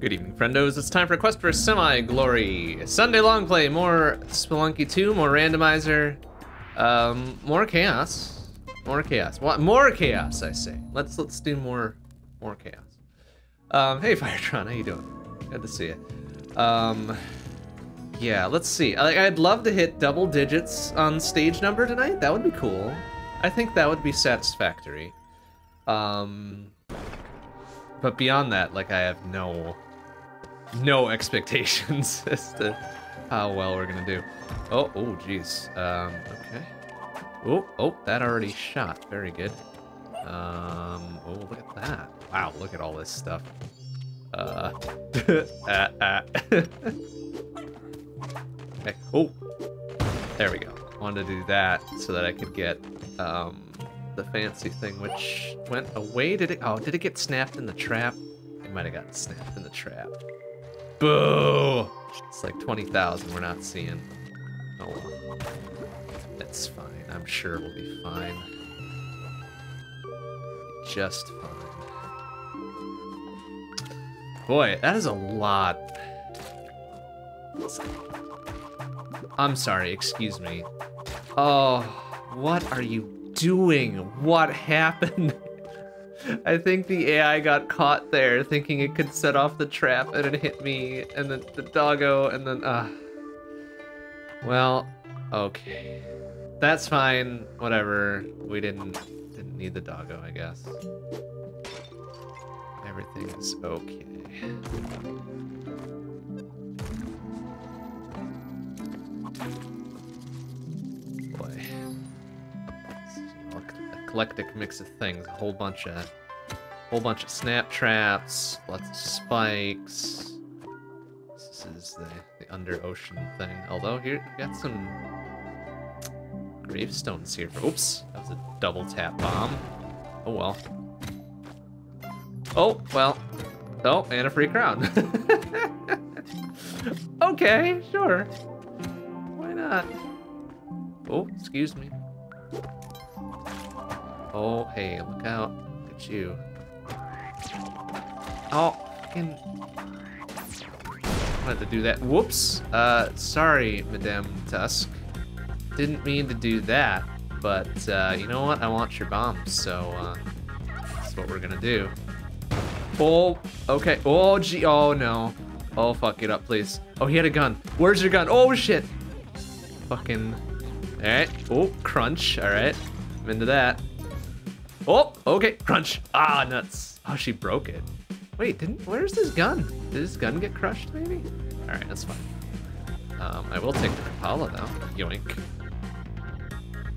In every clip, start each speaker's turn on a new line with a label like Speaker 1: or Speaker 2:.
Speaker 1: Good evening, friendos. It's time for Quest for Semi-Glory. Sunday long play, more Spelunky 2, more randomizer, um, more chaos. More chaos. What more chaos, I say. Let's let's do more more chaos. Um, hey Firetron, how you doing? Good to see you. Um yeah, let's see. I, I'd love to hit double digits on stage number tonight. That would be cool. I think that would be satisfactory. Um, but beyond that, like I have no, no expectations as to how well we're gonna do. Oh, oh, jeez. Um, okay. Oh, oh, that already shot. Very good. Um, oh, look at that. Wow, look at all this stuff. Uh, ah, ah. okay. Oh, there we go. Wanted to do that so that I could get um, the fancy thing, which went away. Did it? Oh, did it get snapped in the trap? It might have gotten snapped in the trap. Boo! It's like 20,000 we're not seeing. Oh well. That's fine. I'm sure we'll be fine. Just fine. Boy, that is a lot. I'm sorry, excuse me. Oh, what are you doing? What happened? I think the AI got caught there thinking it could set off the trap and it hit me and then the doggo and then, uh. Well, okay. That's fine, whatever. We didn't, didn't need the doggo, I guess. Everything is okay. Boy. Eclectic mix of things. A whole bunch of whole bunch of snap traps, lots of spikes. This is the, the under ocean thing. Although here we got some gravestones here. Oops, that was a double tap bomb. Oh well. Oh, well. Oh, and a free crown. okay, sure. Why not? Oh, excuse me. Oh, hey, look out. Look at you. Oh, fucking... I wanted to do that. Whoops. Uh, sorry, Madame Tusk. Didn't mean to do that, but, uh, you know what? I want your bombs, so, uh, that's what we're gonna do. Oh, okay. Oh, gee. Oh, no. Oh, fuck it up, please. Oh, he had a gun. Where's your gun? Oh, shit. Fucking. All right. Oh, crunch. All right. I'm into that. Oh, okay. Crunch. Ah, nuts. Oh, she broke it. Wait, didn't. Where's this gun? Did his gun get crushed, maybe? All right, that's fine. Um, I will take the Kapala, though. Yoink.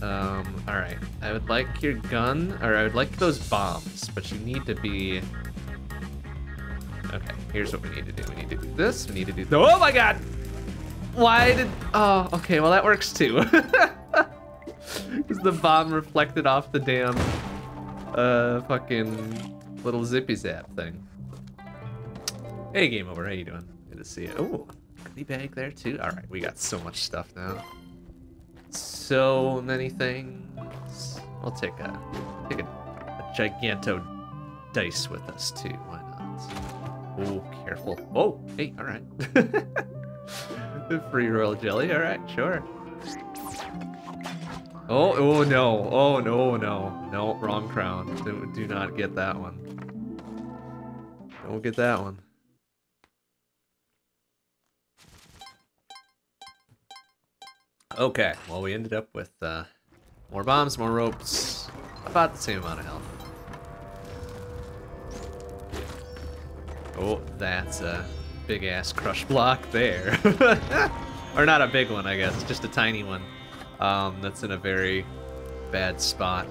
Speaker 1: Um, all right. I would like your gun, or I would like those bombs, but you need to be Okay, here's what we need to do. We need to do this. We need to do. Oh my god! Why did? Oh, okay. Well, that works too. Because the bomb reflected off the damn, uh, fucking little zippy zap thing. Hey, game over. How you doing? Good to see you. Oh, goodie bag there too. All right, we got so much stuff now. So many things. We'll take a take a, a giganto dice with us too. Why not? Oh, careful. Oh, hey, all right. Free royal jelly, all right, sure. Oh, oh no, oh no, no, no, wrong crown. Do, do not get that one. Don't get that one. Okay, well we ended up with uh, more bombs, more ropes, about the same amount of health. Oh, that's a big ass crush block there. or not a big one, I guess, just a tiny one. Um, that's in a very bad spot.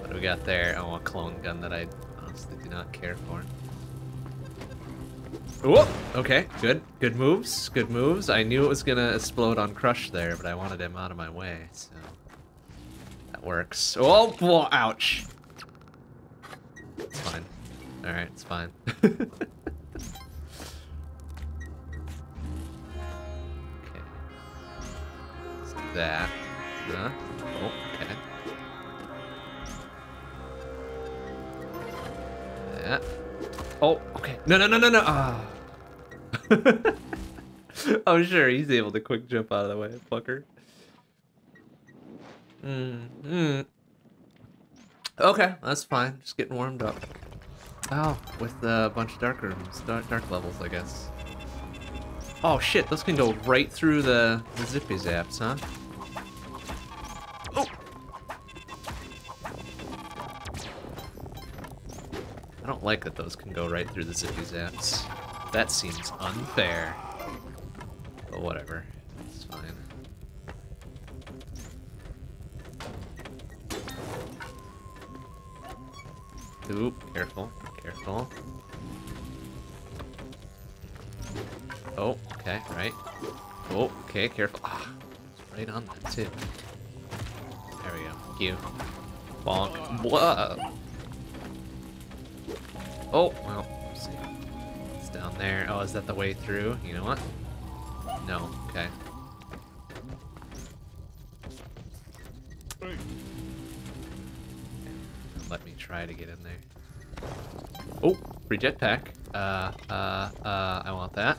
Speaker 1: What do we got there? Oh, a clone gun that I honestly do not care for. Oh, okay, good. Good moves, good moves. I knew it was gonna explode on Crush there, but I wanted him out of my way, so... That works. Oh, oh ouch. It's fine. Alright, it's fine. that. Huh? Oh, okay. That. Oh, okay. No, no, no, no, no. Ah. oh, sure. He's able to quick jump out of the way, fucker. Mm. Okay, that's fine. Just getting warmed up. Oh, with a bunch of dark rooms, dark, dark levels, I guess. Oh shit, those can go right through the, the zippy zaps, huh? Oh! I don't like that those can go right through the zippy zaps. That seems unfair. But whatever, it's fine. Oop, careful, careful. Oh, okay, right. Oh, okay, careful. Ah, it's right on that too. There we go. You. Bonk. Blah. Oh, well, see. It's down there. Oh, is that the way through? You know what? No, okay. Let me try to get in there. Oh, free jetpack. Uh, uh, uh, I want that.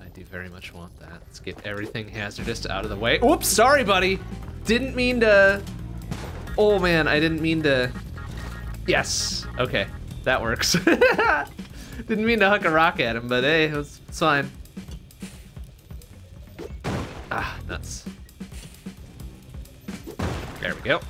Speaker 1: I do very much want that. Let's get everything hazardous out of the way. Oops, sorry, buddy. Didn't mean to... Oh, man, I didn't mean to... Yes, okay, that works. didn't mean to huck a rock at him, but hey, it's, it's fine. Ah, nuts. There we go.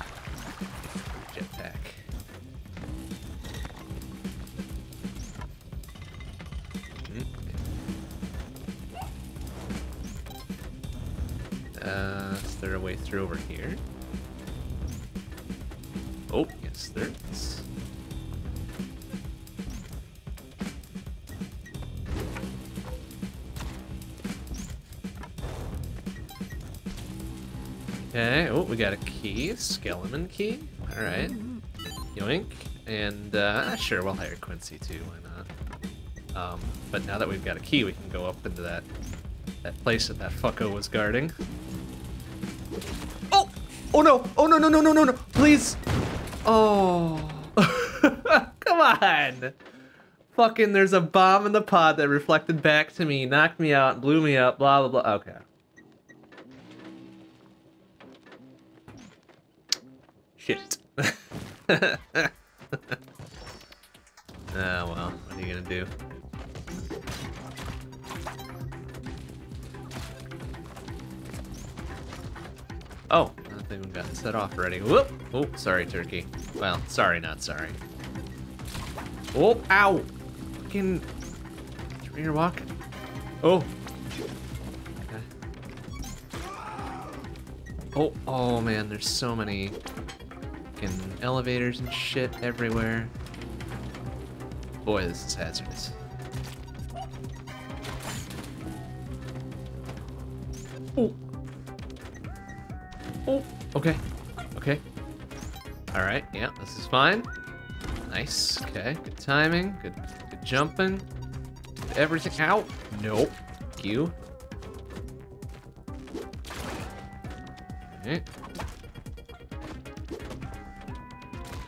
Speaker 1: Uh, is there a way through over here? Oh, yes, there is. Okay, oh, we got a key, skeleton key. All right, yoink. And uh, sure, we'll hire Quincy too. Why not? Um, but now that we've got a key, we can go up into that that place that that fucko was guarding. Oh! Oh no! Oh no! No! No! No! No! No! Please! Oh! Come on! Fucking, there's a bomb in the pod that reflected back to me, knocked me out, blew me up, blah blah blah. Okay. Shit. Ah, well, what are you gonna do? Oh, that thing got set off already. Whoop! Oh, sorry, turkey. Well, sorry, not sorry. Oh, ow! Fucking... You're walking. Oh. Okay. Oh, oh man, there's so many fucking elevators and shit everywhere. Boy, this is hazardous. Oh. Oh, okay. Okay. All right, yeah, this is fine. Nice, okay, good timing, good, good jumping. Everything, out. Nope, Thank you.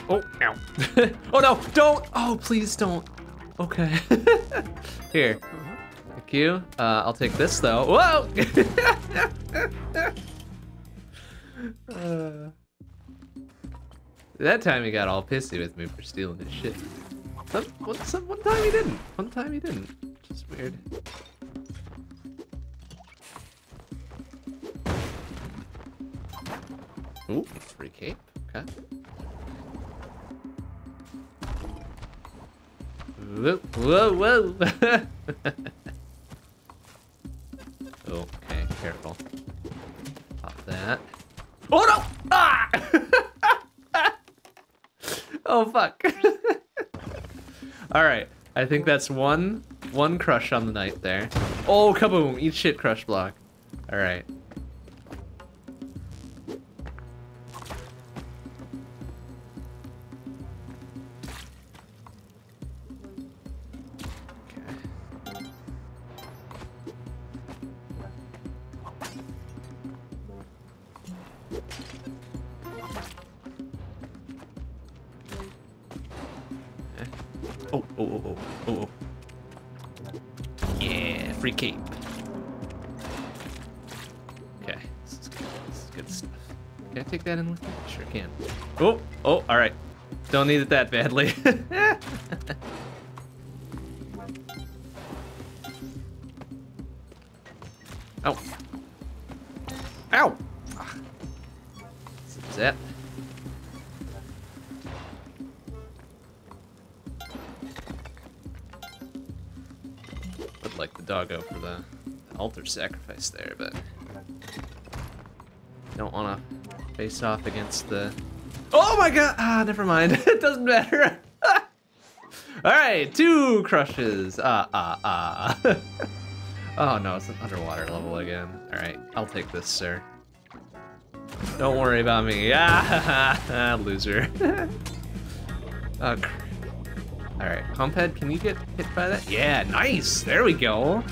Speaker 1: Oh, ow. oh no, don't! Oh, please don't. Okay. Here. Thank you. Uh, I'll take this though. Whoa! uh, that time he got all pissy with me for stealing his shit. Some, one, some, one time he didn't. One time he didn't. Just weird. Ooh, free cape. Okay. Whoa, whoa, whoa. okay, careful. Pop that. Oh no! Ah! oh fuck. All right, I think that's one one crush on the night there. Oh kaboom! Eat shit, crush block. All right. Don't need it that badly. Oh. Ow. Ow! Zip. Would like the doggo for the altar sacrifice there, but don't want to face off against the. Oh my god! Ah, never mind. it doesn't matter. All right, two crushes. Ah, ah, ah. oh no, it's an underwater level again. All right, I'll take this, sir. Don't worry about me. Ah, loser. oh. All right, Pumphead, can you get hit by that? Yeah, nice. There we go.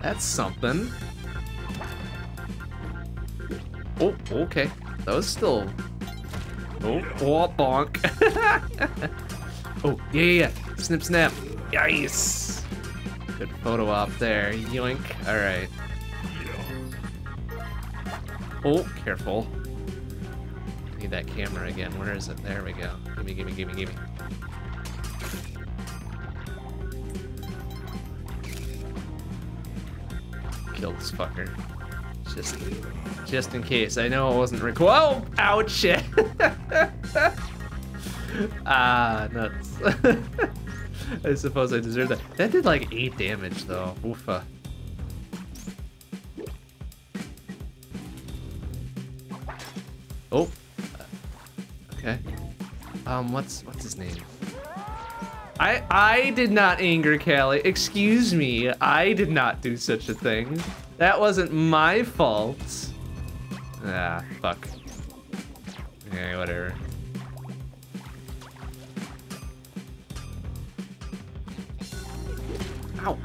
Speaker 1: That's something. Oh, okay. That was still. Oh, oh bonk. oh, yeah, yeah, yeah. Snip, snap. Nice. Good photo op there. Yoink. All right. Oh, careful. Need that camera again. Where is it? There we go. Gimme, gimme, gimme, gimme. Kill this fucker. Just, just in case. I know it wasn't rec- Whoa! Ouch! Ah, nuts. I suppose I deserve that. That did like 8 damage though. Oofa. Oh. Okay. Um, what's what's his name? I I did not anger Kali. Excuse me. I did not do such a thing. That wasn't my fault. Ah, fuck. Yeah, whatever. Ow.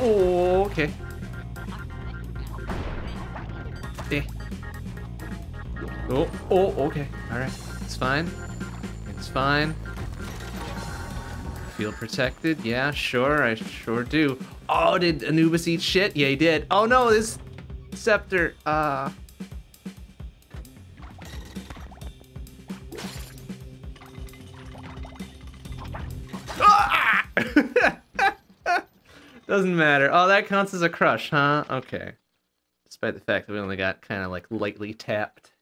Speaker 1: Oh, okay. Eh. Oh, oh, okay. Alright. It's fine. It's fine. Feel protected? Yeah, sure. I sure do. Oh, did Anubis eat shit? Yeah, he did. Oh no, this scepter. Uh. Ah! Doesn't matter. Oh, that counts as a crush, huh? Okay. Despite the fact that we only got kind of like lightly tapped.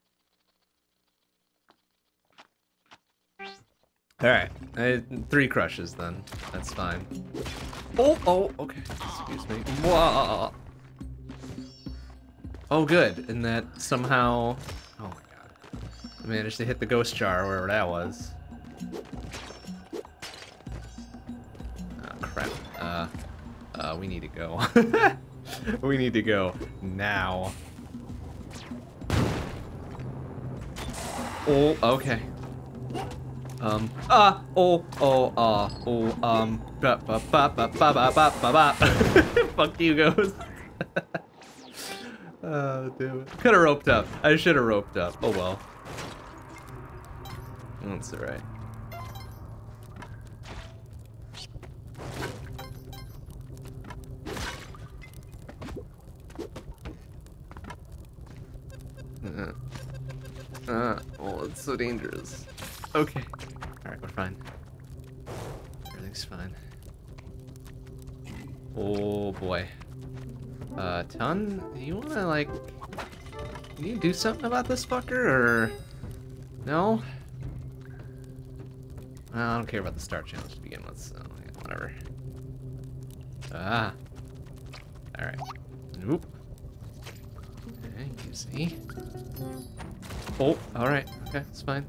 Speaker 1: All right, I, three crushes then. That's fine. Oh, oh, okay. Excuse me. Whoa. Oh, good. And that somehow. Oh my god. I managed to hit the ghost jar, wherever that was. Oh crap. Uh, uh, we need to go. we need to go now. Oh, okay. Um, ah, oh, oh, ah, oh, um, ba, ba, ba, ba, ba, ba, ba, ba, ba. Fuck you, ghost. oh, dude. Could have roped up. I should have roped up. Oh, well. That's alright. Uh, uh, oh, it's so dangerous. Okay. Alright, we're fine. Everything's fine. Oh boy. Uh, Tun, you wanna like... Can you do something about this fucker, or... No? Well, I don't care about the star challenge to begin with, so yeah, whatever. Ah. Alright. Nope. Okay, see? Oh, alright. Okay, it's fine.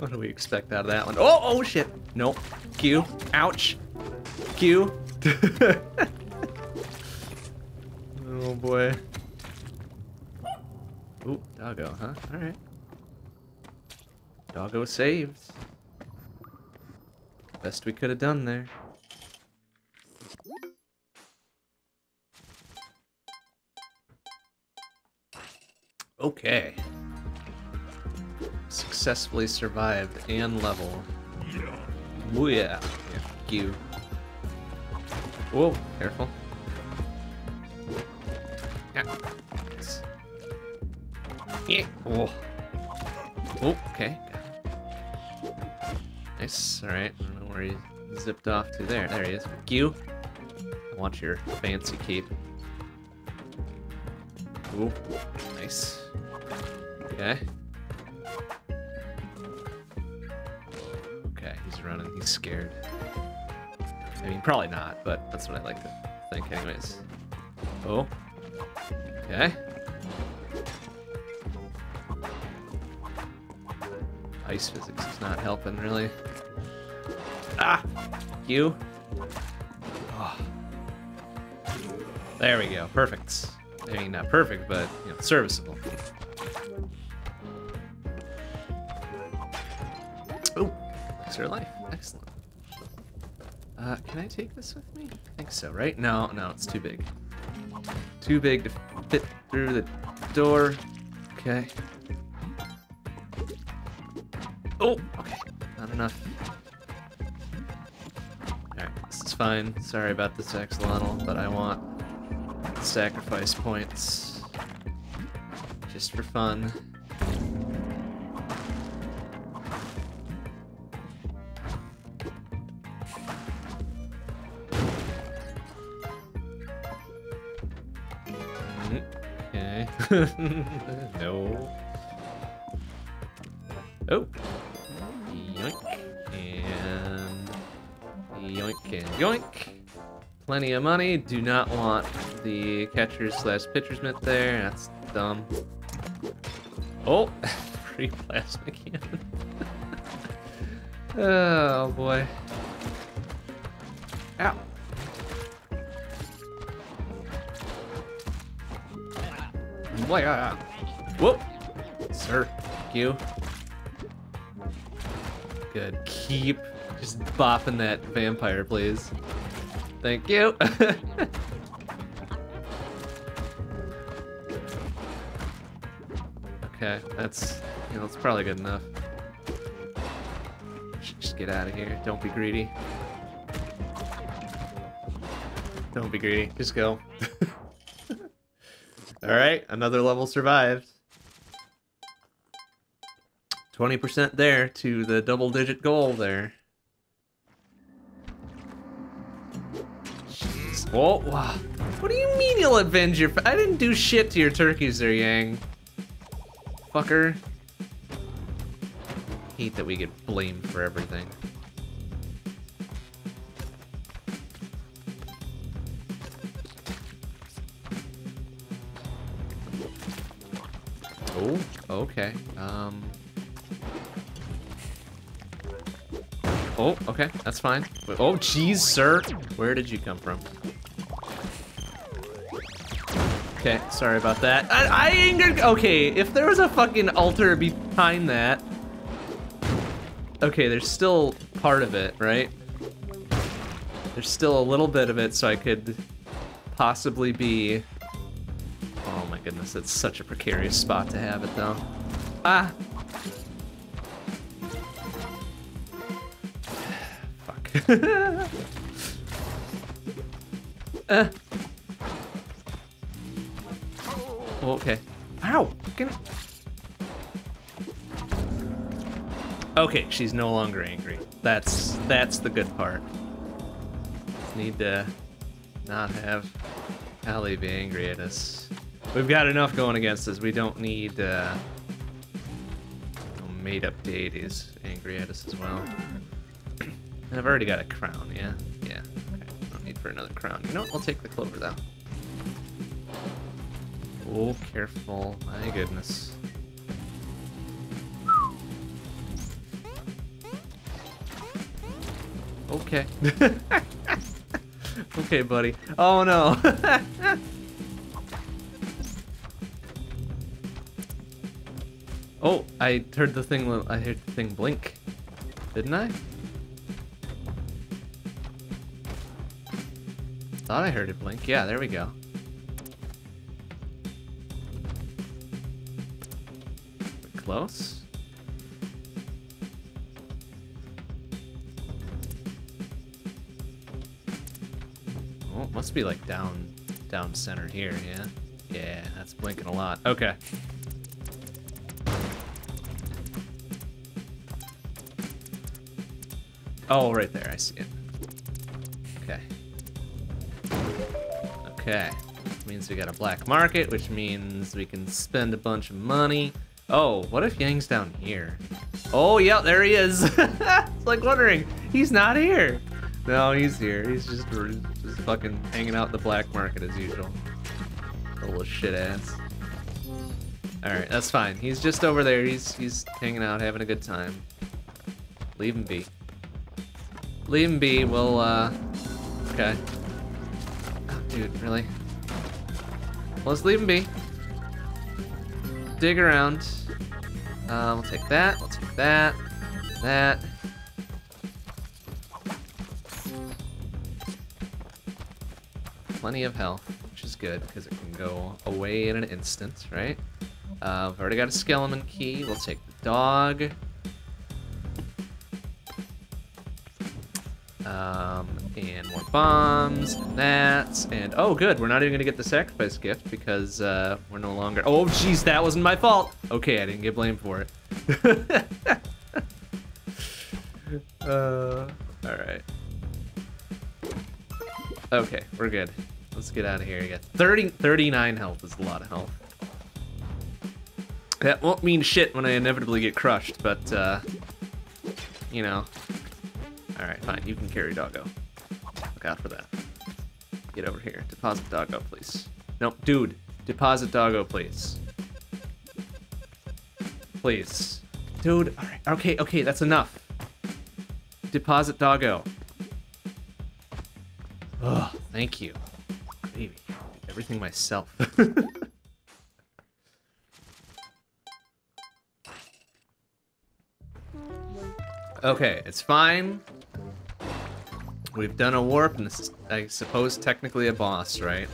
Speaker 1: What do we expect out of that one? Oh, oh shit. Nope. Q. Ouch. Q. oh boy. Ooh, doggo, huh? Alright. Doggo saved. Best we could have done there. Okay. Successfully survived and level. Oh yeah. yeah you. Whoa, careful. Yeah. Yeah. Oh. Oh, okay. Nice. Alright. I don't know where he zipped off to there. There he is. Thank you. Watch your fancy cape. Ooh. Nice. Okay. Okay, he's running. He's scared. I mean, probably not, but that's what I like to think anyways. Oh. Okay. Ice physics is not helping, really. Ah! You. Oh. There we go. Perfect. I mean, not perfect, but, you know, serviceable. Life. Excellent. Uh, can I take this with me? I think so, right? No, no, it's too big. Too big to fit through the door. Okay. Oh, okay. Not enough. Alright, this is fine. Sorry about this axolotl, but I want sacrifice points. Just for fun. no. Oh. Yoink. And yoink and yoink. Plenty of money. Do not want the catcher's slash pitcher's mitt there. That's dumb. Oh, free plasma cannon. oh boy. Boy, uh, whoop. Sir, thank you. Good. Keep just bopping that vampire, please. Thank you. okay, that's you know, that's probably good enough. Just get out of here. Don't be greedy. Don't be greedy. Just go. Alright, another level survived. 20% there to the double digit goal there. Oh, wow. What do you mean you'll avenge your... I didn't do shit to your turkeys there, Yang. Fucker. Hate that we get blamed for everything. Okay. Um. Oh, okay, that's fine. Oh, jeez, sir. Where did you come from? Okay, sorry about that. I, I angered. Okay, if there was a fucking altar behind that. Okay, there's still part of it, right? There's still a little bit of it, so I could possibly be goodness, it's such a precarious spot to have it, though. Ah! Fuck. uh. Oh, okay. Ow! Get Okay, she's no longer angry. That's that's the good part. Need to not have Allie be angry at us. We've got enough going against us. We don't need uh, made-up deities angry at us as well. I've already got a crown, yeah? Yeah, okay. No need for another crown. You know what? I'll take the clover, though. Oh, careful. My goodness. Okay. okay, buddy. Oh no. oh, I heard the thing. I heard the thing blink, didn't I? Thought I heard it blink. Yeah, there we go. close. Oh, must be like down, down center here, yeah? Yeah, that's blinking a lot. Okay. Oh, right there, I see it. Okay. Okay. Means we got a black market, which means we can spend a bunch of money. Oh, what if Yang's down here? Oh, yeah, there he is. it's like wondering, he's not here. No, he's here. He's just, just fucking hanging out the black market as usual. Little shit ass. All right, that's fine. He's just over there. He's he's hanging out, having a good time. Leave him be. Leave him be. We'll uh. Okay. Oh, dude, really? let's leave him be. Dig around. Uh, we'll take that. We'll take that. That. Plenty of health, which is good because it can go away in an instant, right? Uh, I've already got a skeleton key. We'll take the dog. Um, and more bombs, and that, and oh good, we're not even gonna get the sacrifice gift because uh, we're no longer, oh jeez, that wasn't my fault. Okay, I didn't get blamed for it. uh, all right. Okay, we're good. Let's get out of here. Yeah, 30, 39 health is a lot of health. That won't mean shit when I inevitably get crushed, but, uh, you know, Alright, fine. You can carry doggo. Look out for that. Get over here. Deposit doggo, please. No, dude. Deposit doggo, please. Please. Dude, alright. Okay, okay, that's enough. Deposit doggo. Oh, thank you. Baby. Everything myself. okay, it's fine. We've done a warp, and is, I suppose, technically a boss, right?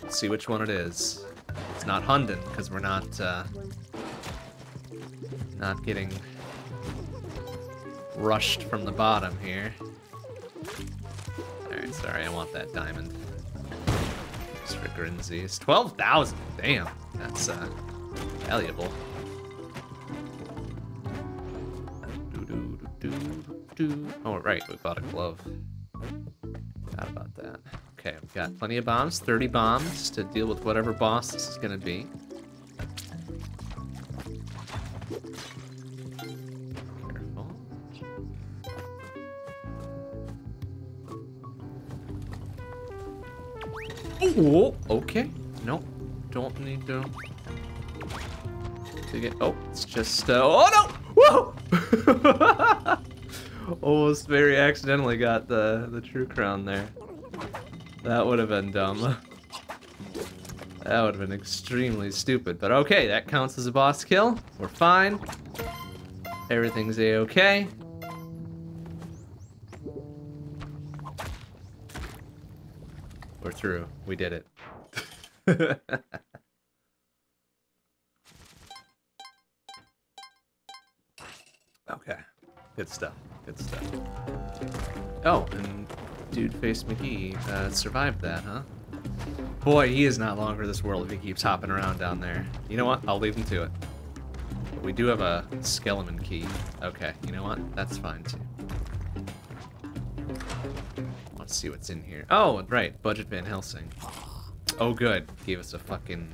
Speaker 1: Let's see which one it is. It's not Hundun, because we're not, uh, not getting rushed from the bottom here. Alright, sorry, I want that diamond. Just for grinsies. 12,000! Damn, that's, uh, valuable. Oh, right, we bought a glove. Forgot about that. Okay, we've got plenty of bombs, 30 bombs to deal with whatever boss this is gonna be. Careful. Oh, okay. Nope, don't need to... To get... Oh, it's just... Uh, oh, no! Whoa! Almost very accidentally got the, the true crown there. That would have been dumb. That would have been extremely stupid, but okay, that counts as a boss kill. We're fine. Everything's a-okay. We're through. We did it. okay. Good stuff. Good stuff. Oh, and Dude Face McGee uh, survived that, huh? Boy, he is not long for this world if he keeps hopping around down there. You know what? I'll leave him to it. But we do have a skeleton key. Okay, you know what? That's fine too. Let's see what's in here. Oh, right, Budget Van Helsing. Oh, good. Gave us a fucking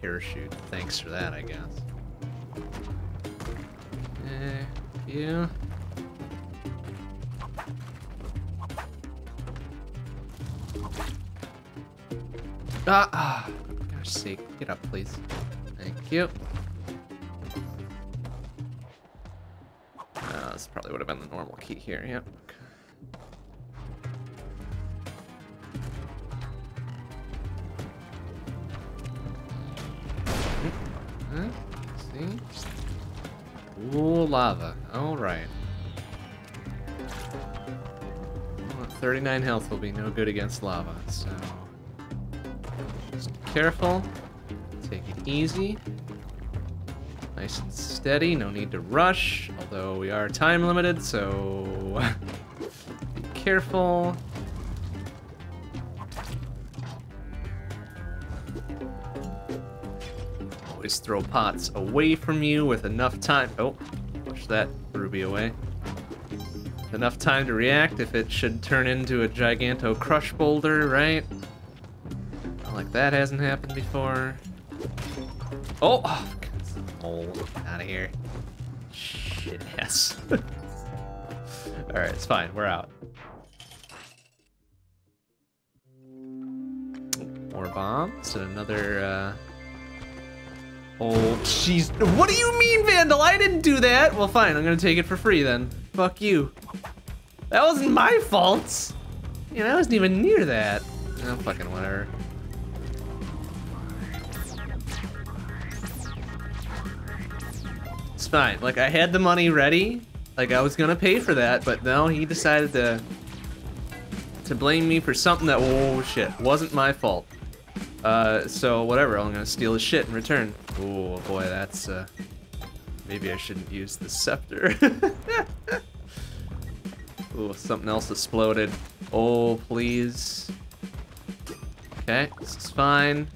Speaker 1: parachute. Thanks for that, I guess. Eh, yeah. Ah, ah, gosh sake, get up please. Thank you. Uh, this probably would have been the normal key here, yep. Hmm, hmm, see? Ooh, lava. 39 health will be no good against lava, so... Just careful. Take it easy. Nice and steady, no need to rush, although we are time limited, so... be careful. Always throw pots away from you with enough time. Oh, push that ruby away. Enough time to react if it should turn into a giganto crush boulder, right? Not like that hasn't happened before. Oh, oh hole. Out of here. Shit ass. Alright, it's fine. We're out. More bombs and another, uh... Oh, jeez. What do you mean, Vandal? I didn't do that. Well, fine. I'm gonna take it for free then. Fuck you. That wasn't my fault. Yeah, I wasn't even near that. Oh, fucking whatever. It's fine. Like, I had the money ready. Like, I was gonna pay for that, but no, he decided to to blame me for something that, oh shit, wasn't my fault. Uh, so whatever, I'm gonna steal his shit in return. Oh boy, that's, uh, maybe I shouldn't use the scepter. Ooh, something else exploded. Oh, please. Okay, this is fine.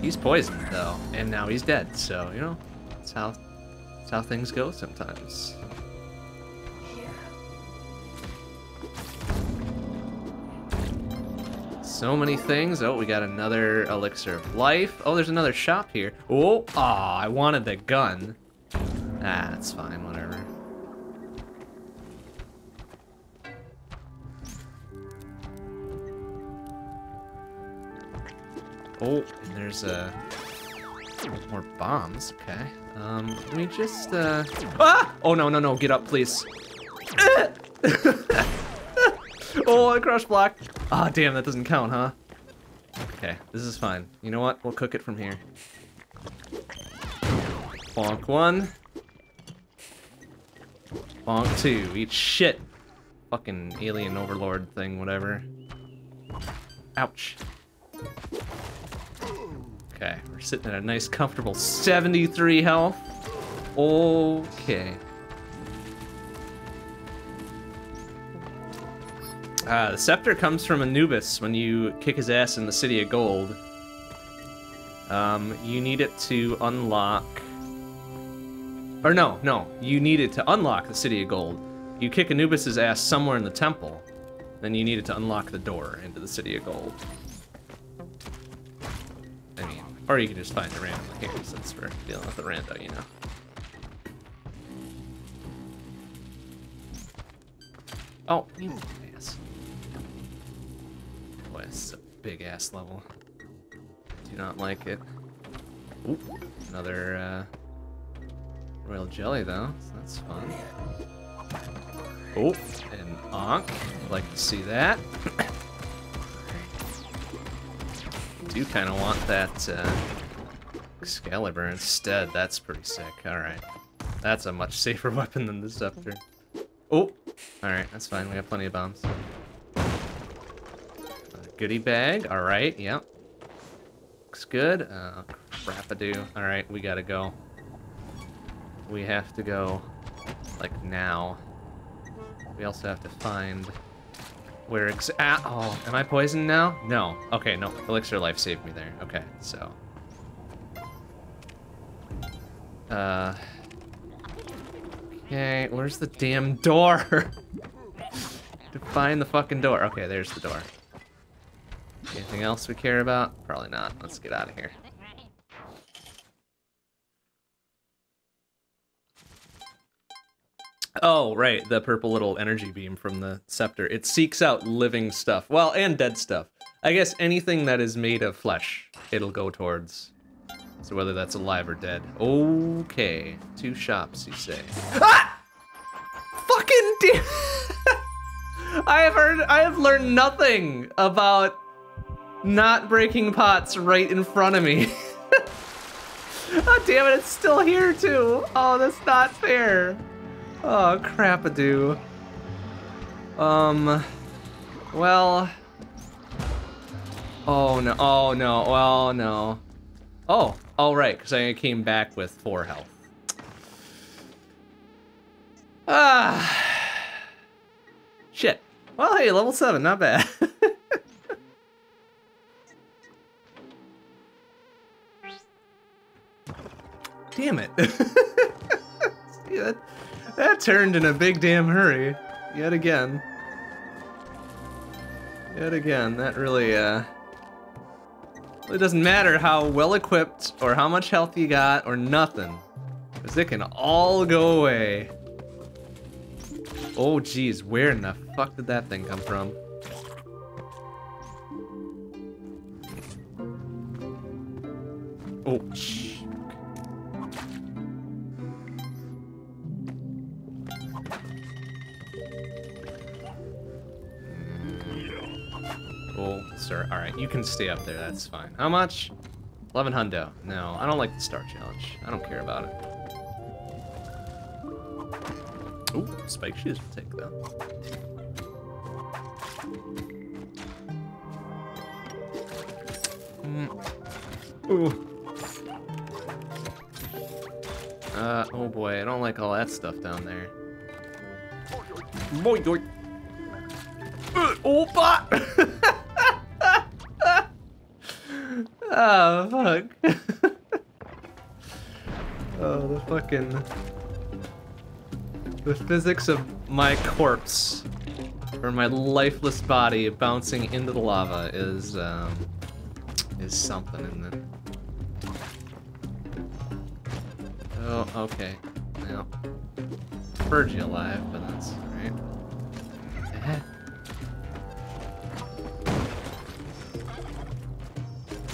Speaker 1: He's poisoned though, and now he's dead, so, you know, that's how that's how things go sometimes. So many things. Oh, we got another elixir of life. Oh, there's another shop here. Oh, ah, I wanted the gun. Ah, that's fine, whatever. Oh, and there's a more bombs. Okay. Um, let me just, uh... Ah! Oh, no, no, no. Get up, please. oh, I crushed block. Ah, oh, damn, that doesn't count, huh? Okay, this is fine. You know what? We'll cook it from here. Bonk one. Bonk two. Eat shit. Fucking alien overlord thing, whatever. Ouch. Okay, we're sitting at a nice comfortable 73 health. Okay. Uh, the scepter comes from Anubis when you kick his ass in the City of Gold. Um, you need it to unlock... Or no, no. You need it to unlock the City of Gold. You kick Anubis's ass somewhere in the temple, then you need it to unlock the door into the City of Gold. Or you can just find it random here, since we're dealing with the rando, you know. Oh, you ass. Boy, this is a big ass level. Do not like it. Ooh, another uh, royal jelly though, so that's fun. Oh, and Ankh. Like to see that. do kind of want that uh, Excalibur instead. That's pretty sick. All right. That's a much safer weapon than the Scepter. Oh! Alright, that's fine. We have plenty of bombs. goodie bag. Alright, yep. Looks good. Uh. Alright, we gotta go. We have to go, like, now. We also have to find where ex- ah, oh, am I poisoned now? No. Okay, no. Elixir life saved me there. Okay, so. Uh. Okay, where's the damn door? to find the fucking door. Okay, there's the door. Anything else we care about? Probably not. Let's get out of here. Oh, right, the purple little energy beam from the scepter. It seeks out living stuff. Well, and dead stuff. I guess anything that is made of flesh, it'll go towards. So whether that's alive or dead. Okay, two shops, you say. Ah! Fucking damn! I have heard, I have learned nothing about not breaking pots right in front of me. Oh, damn it, it's still here too. Oh, that's not fair. Oh, crap-a-doo. Um, well... Oh, no, oh, no, well, no. Oh, all right, because I came back with four health. Ah. Shit. Well, hey, level seven, not bad. Damn it. See, that, that turned in a big damn hurry. Yet again. Yet again, that really, uh... It doesn't matter how well equipped or how much health you got or nothing. Because it can all go away. Oh, geez, where in the fuck did that thing come from? Oh, shh. Sir. All right, you can stay up there. That's fine. How much? 11 hundo. No, I don't like the star challenge. I don't care about it. Ooh, spike shoes will take though. Mm. Ooh. Uh, oh boy, I don't like all that stuff down there. Boy, boy. Uh, oh! Oh, fuck. oh, the fucking... The physics of my corpse, or my lifeless body bouncing into the lava is, um, is something, isn't it? Oh, okay. Now, Fergie alive, but that's alright.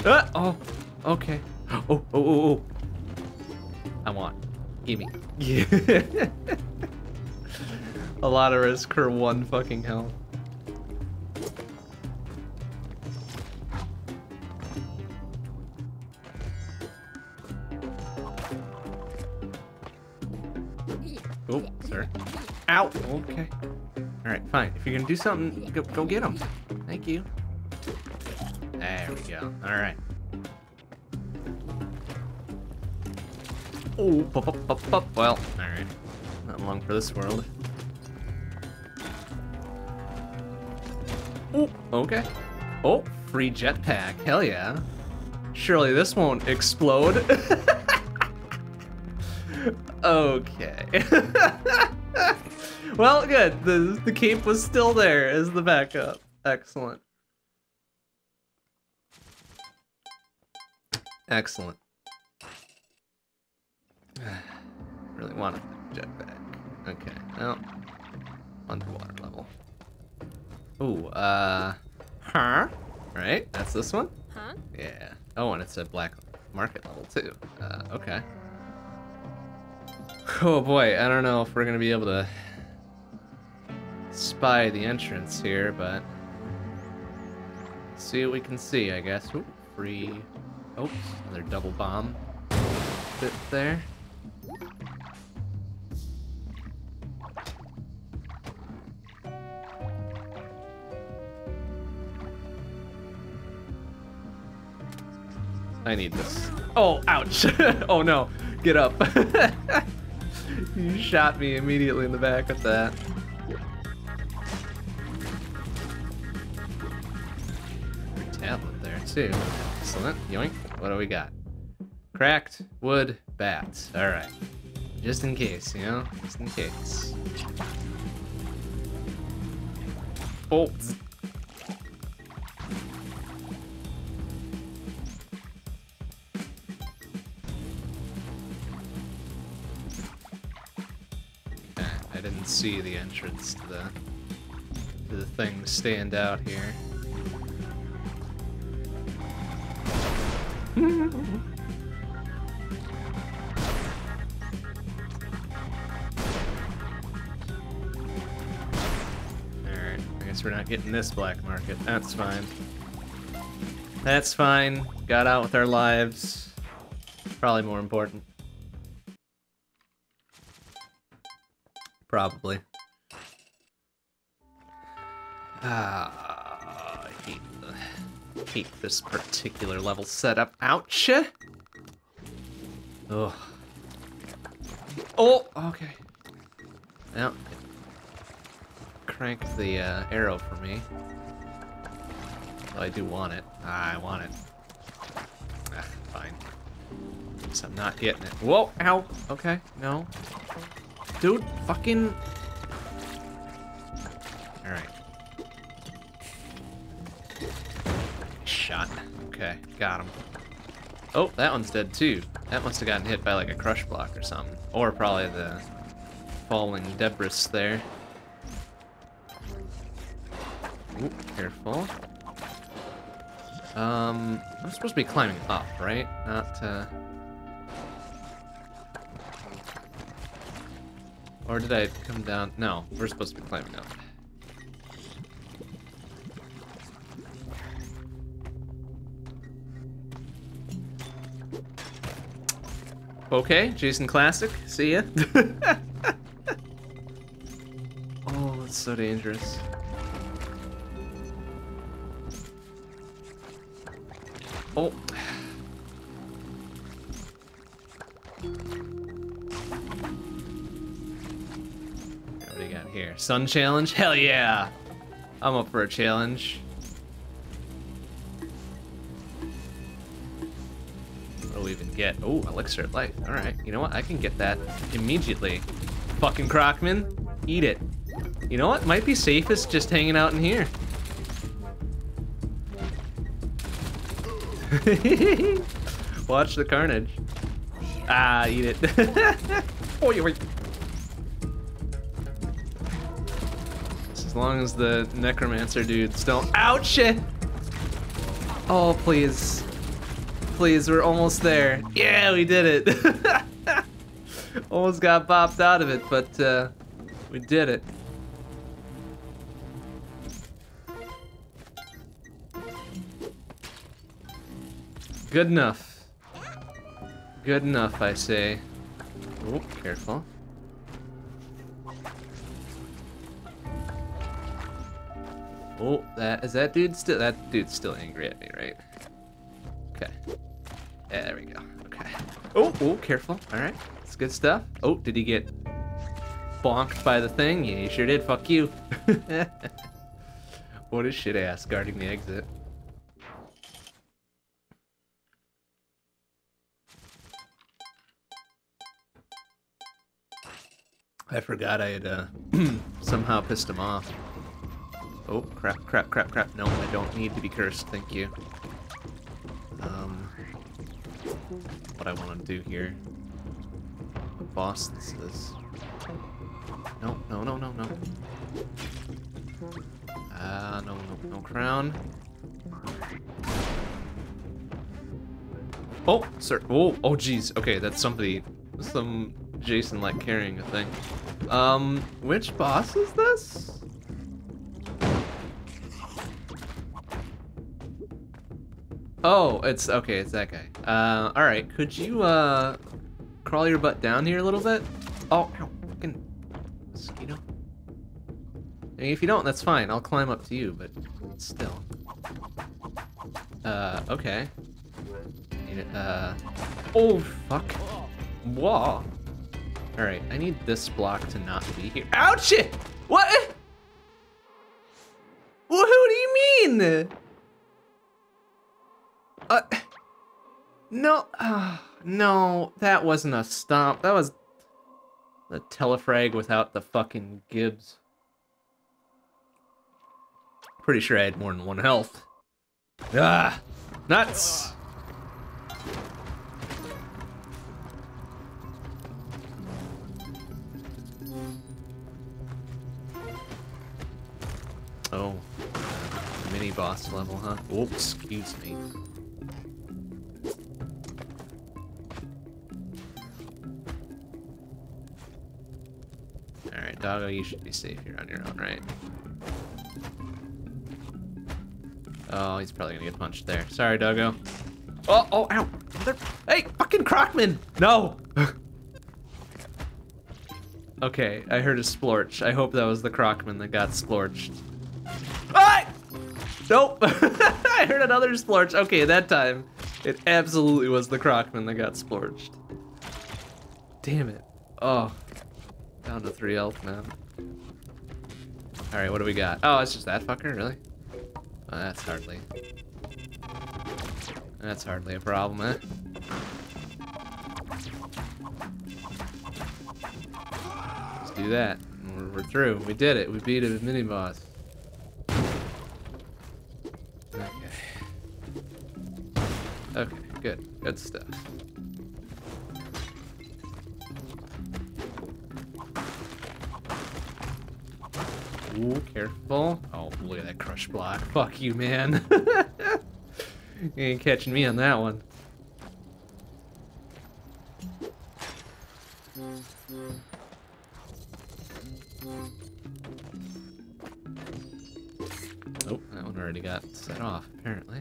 Speaker 1: Ah, oh, okay. Oh, oh, oh, oh. I want. Gimme. Yeah. A lot of risk for one fucking health. Oh, sir. Ow! Okay. Alright, fine. If you're gonna do something, go, go get him. Thank you. There we go. Alright. Oh, pop, pop, pop, pop. Well, alright. Not long for this world. Oh, okay. Oh, free jetpack. Hell yeah. Surely this won't explode. okay. well, good. The, the cape was still there as the backup. Excellent. Excellent. really wanted the jetpack. Okay, well, underwater level. Ooh, uh, huh? Right, that's this one?
Speaker 2: Huh?
Speaker 1: Yeah. Oh, and it's a black market level too. Uh, okay. Oh boy, I don't know if we're gonna be able to spy the entrance here, but see what we can see, I guess. Ooh, free. Oops, another double bomb bit there. I need this. Oh, ouch. oh no, get up. you shot me immediately in the back with that. Tablet there too. Excellent. Yoink. What do we got? Cracked wood bats. Alright. Just in case, you know? Just in case. Oh, I didn't see the entrance to the to the thing stand out here. Alright, I guess we're not getting this black market. That's fine. That's fine. Got out with our lives. Probably more important. Probably. Ah, hate this particular level setup. Ouch! Ugh. Oh, okay. Now, crank the uh, arrow for me. I do want it. Ah, I want it. Ah, fine. Guess I'm not getting it. Whoa, ow. Okay, no. Dude, fucking... Alright. Shot. Okay, got him. Oh, that one's dead too. That must have gotten hit by like a crush block or something. Or probably the falling debris there. Ooh, careful. Um, I'm supposed to be climbing up, right? Not, uh... Or did I come down? No, we're supposed to be climbing up. Okay, Jason Classic, see ya. oh, it's so dangerous. Oh. What do you got here? Sun challenge? Hell yeah! I'm up for a challenge. What do we even get? Oh, elixir of life. All right, you know what? I can get that immediately. Fucking Crocman, eat it. You know what? Might be safest just hanging out in here. Watch the carnage. Ah, eat it. oh, you wait. As long as the necromancer dudes don't. Ouch! Oh, please. Please, we're almost there. Yeah, we did it. almost got bopped out of it, but uh, we did it. Good enough. Good enough, I say. Oh, careful. Oh, that is that dude still that dude's still angry at me, right? Okay. There we go. Okay. Oh, oh, careful. All right, it's good stuff. Oh, did he get bonked by the thing? Yeah, he sure did. Fuck you. what a shit ass guarding the exit. I forgot I had uh, somehow pissed him off. Oh, crap, crap, crap, crap. No, I don't need to be cursed, thank you. Um, what I want to do here. What boss this is. No, no, no, no, no. Ah, uh, no, no, no crown. Oh, sir. Oh, oh, geez. Okay, that's somebody, some Jason like carrying a thing. Um, which boss is this? Oh, it's okay, it's that guy. Uh, alright, could you, uh, crawl your butt down here a little bit? Oh, ow, fucking mosquito. If you don't, that's fine. I'll climb up to you, but still. Uh, okay. Uh, oh, fuck. Whoa. Alright, I need this block to not be here. Ouch! What? Well, who do you mean? Uh, no, uh, no, that wasn't a stomp. That was the telefrag without the fucking gibs. Pretty sure I had more than one health. Ah, nuts. Oh. Mini boss level, huh? Oh, excuse me. Alright, doggo, you should be safe here on your own, right? Oh, he's probably gonna get punched there. Sorry, doggo. Oh, oh, ow! Mother hey, fucking Crocman! No! okay, I heard a splorch. I hope that was the Crocman that got splorched. Ah! Nope! I heard another splorch. Okay, that time, it absolutely was the Crocman that got splorched. Damn it. Oh. Down to three health, now. Alright, what do we got? Oh, it's just that fucker, really? Oh, that's hardly... That's hardly a problem, eh? Let's do that. We're, we're through. We did it. We beat a mini boss. Okay. Okay, good. Good stuff. Ooh, careful. Oh, look at that crush block. Fuck you, man. you ain't catching me on that one. Oh, that one already got set off, apparently.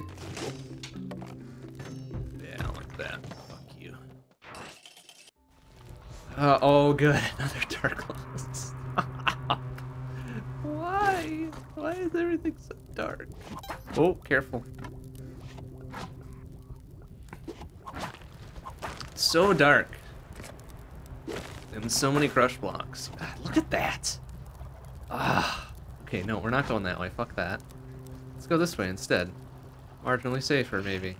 Speaker 1: Yeah, like that. Fuck you. Uh, oh, good. Another dark level. Stop. Why? Why is everything so dark? Oh, careful. So dark. And so many crush blocks. Ah, look at that. Ah. Okay, no, we're not going that way. Fuck that. Let's go this way instead. Marginally safer, maybe.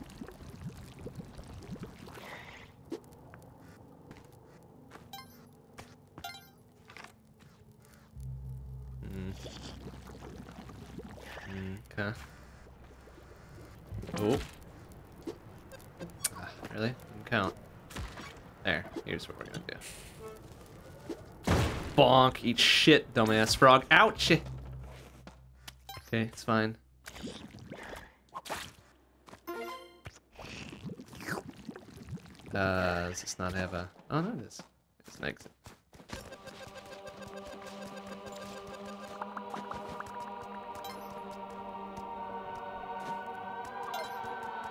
Speaker 1: Hmm. Okay. Oh. Ah, really? Didn't count. There. Here's what we're gonna do. Eat shit, dumbass frog. Ouch! Okay, it's fine. Does this not have a... Oh, no, it is. It's an exit.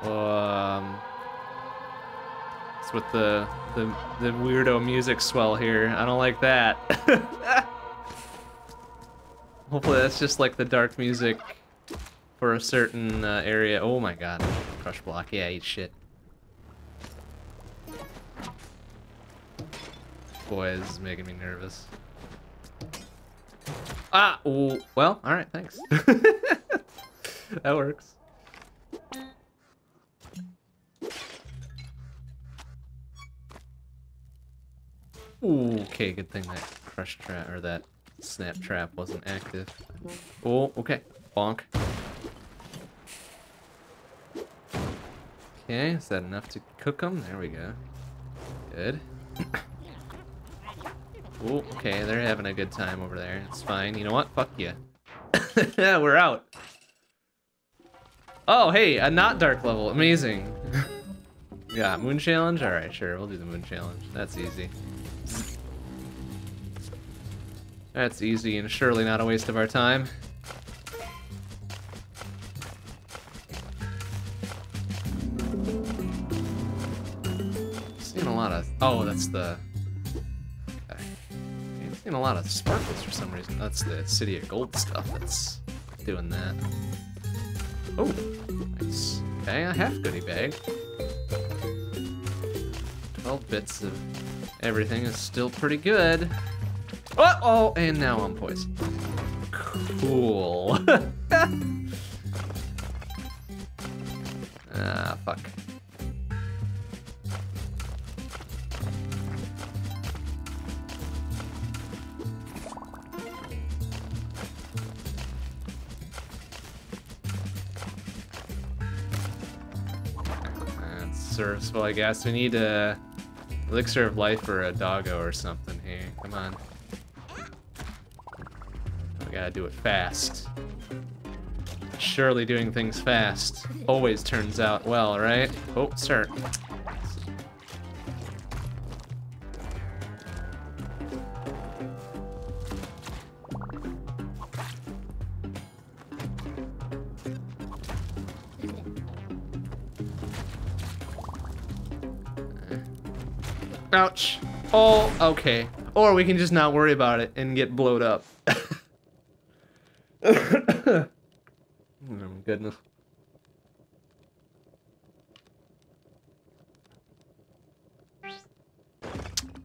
Speaker 1: Um... It's with the, the, the weirdo music swell here. I don't like that. Hopefully that's just like the dark music for a certain uh, area. Oh my god. Crush block. Yeah, eat shit. Boy, this is making me nervous. Ah! Ooh, well, alright, thanks. that works. Ooh, okay, good thing that crush trap or that snap trap wasn't active. Oh, okay. Bonk. Okay, is that enough to cook them? There we go. Good. oh, okay, they're having a good time over there. It's fine. You know what? Fuck you. Yeah, we're out. Oh, hey, a not dark level. Amazing. yeah, moon challenge? Alright, sure. We'll do the moon challenge. That's easy. That's easy and surely not a waste of our time. Seeing a lot of... Oh, that's the... Okay. A lot of sparkles for some reason. That's the City of Gold stuff that's doing that. Oh, nice. Okay, a half goodie bag. 12 bits of everything is still pretty good. Oh, oh, and now I'm poisoned. Cool. ah, fuck. Serviceable, I guess. We need a elixir of life or a doggo or something here. Come on. Gotta do it fast. Surely doing things fast always turns out well, right? Oh, sir. Ouch. Oh, okay. Or we can just not worry about it and get blowed up. oh, goodness.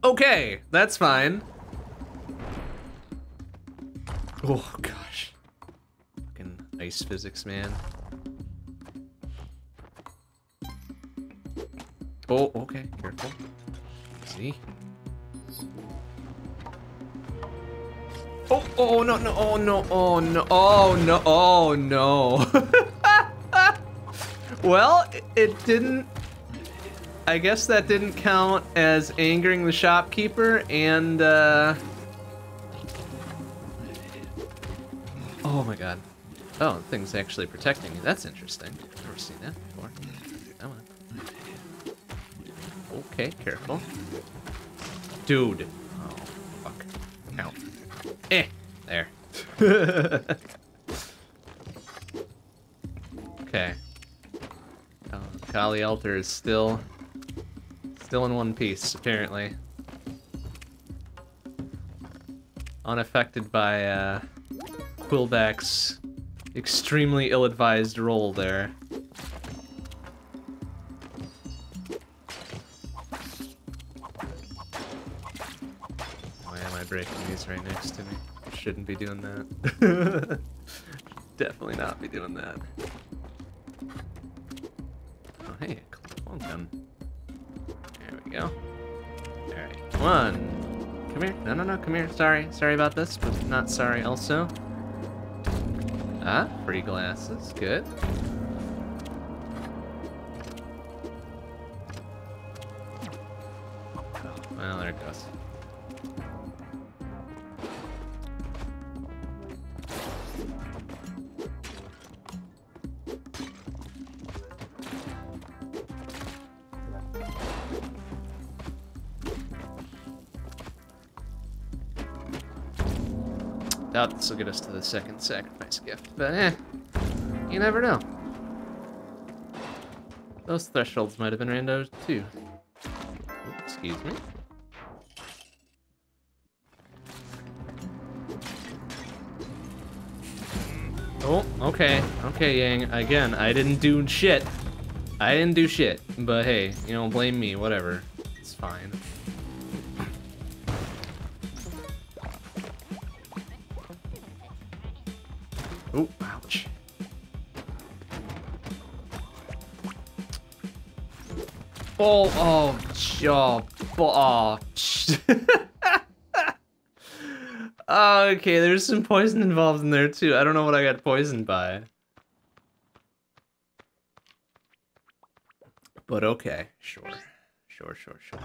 Speaker 1: Okay, that's fine. Oh, gosh. Fucking ice physics, man. Oh, okay, careful. See? Oh, oh, no, no, oh, no, oh, no, oh, no, oh, no. well, it didn't, I guess that didn't count as angering the shopkeeper and, uh, oh my god. Oh, the thing's actually protecting me. That's interesting. Never seen that before. Okay, careful. Dude. Oh. Eh. There. okay. Uh, Kali Altar is still... Still in one piece, apparently. Unaffected by, uh... Quillback's extremely ill-advised role there. Right next to me. Shouldn't be doing that. Definitely not be doing that. Oh, hey, well done. There we go. Alright, one. Come here. No, no, no, come here. Sorry. Sorry about this, but not sorry also. Ah, free glasses. Good. This will get us to the second sacrifice gift, but eh, you never know. Those thresholds might have been randos too. excuse me. Oh, okay, okay, Yang. Again, I didn't do shit. I didn't do shit, but hey, you know, blame me, whatever. It's fine. Oh, oh, oh, oh. oh, okay, there's some poison involved in there too. I don't know what I got poisoned by. But okay, sure. Sure, sure, sure.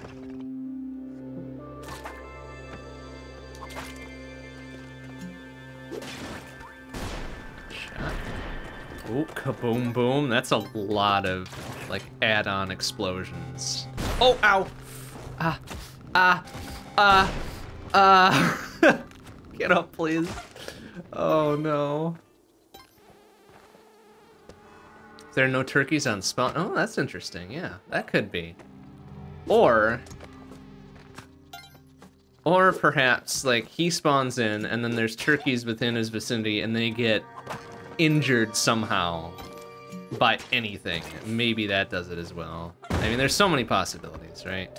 Speaker 1: Oh, kaboom boom. That's a lot of, like, add-on explosions. Oh, ow! Ah, ah, ah, ah. Get up, please. Oh, no. There no turkeys on spawn? Oh, that's interesting. Yeah, that could be. Or... Or perhaps, like, he spawns in, and then there's turkeys within his vicinity, and they get injured somehow by anything. Maybe that does it as well. I mean, there's so many possibilities, right?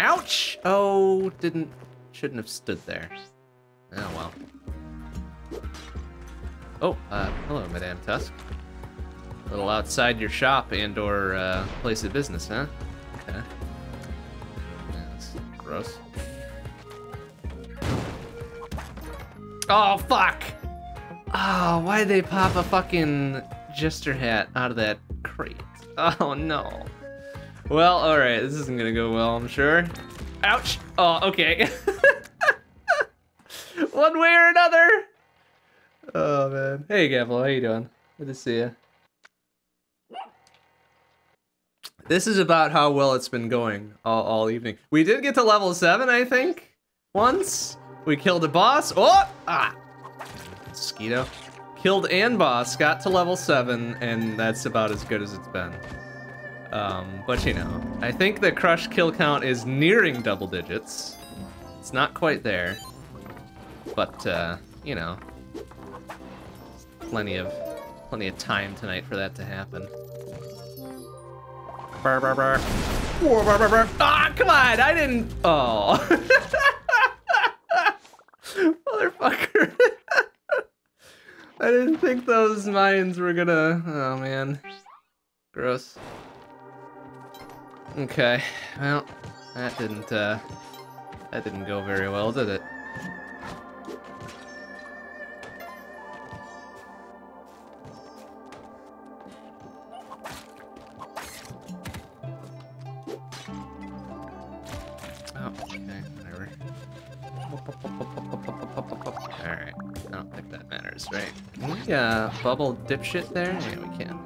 Speaker 1: Ouch! Oh, didn't, shouldn't have stood there. Oh, well. Oh, uh, hello, Madame Tusk. A little outside your shop and or uh, place of business, huh? Okay. that's gross. Oh, fuck! Oh, why did they pop a fucking jester hat out of that crate? Oh no. Well, alright, this isn't gonna go well, I'm sure. Ouch! Oh, okay. One way or another! Oh man. Hey Gavel, how you doing? Good to see you. This is about how well it's been going all, all evening. We did get to level 7, I think, once. We killed a boss. Oh! Ah! Mosquito. Killed and boss, got to level 7, and that's about as good as it's been. Um, but you know, I think the crush kill count is nearing double digits. It's not quite there, but uh, you know, plenty of plenty of time tonight for that to happen. Burr, burr, burr. Burr, burr, burr. Ah, come on! I didn't. Oh, motherfucker! I didn't think those mines were gonna. Oh man, gross. Okay, well, that didn't, uh, that didn't go very well, did it? Oh, okay, whatever. Right? Can we, uh, bubble dipshit there? Yeah, we can.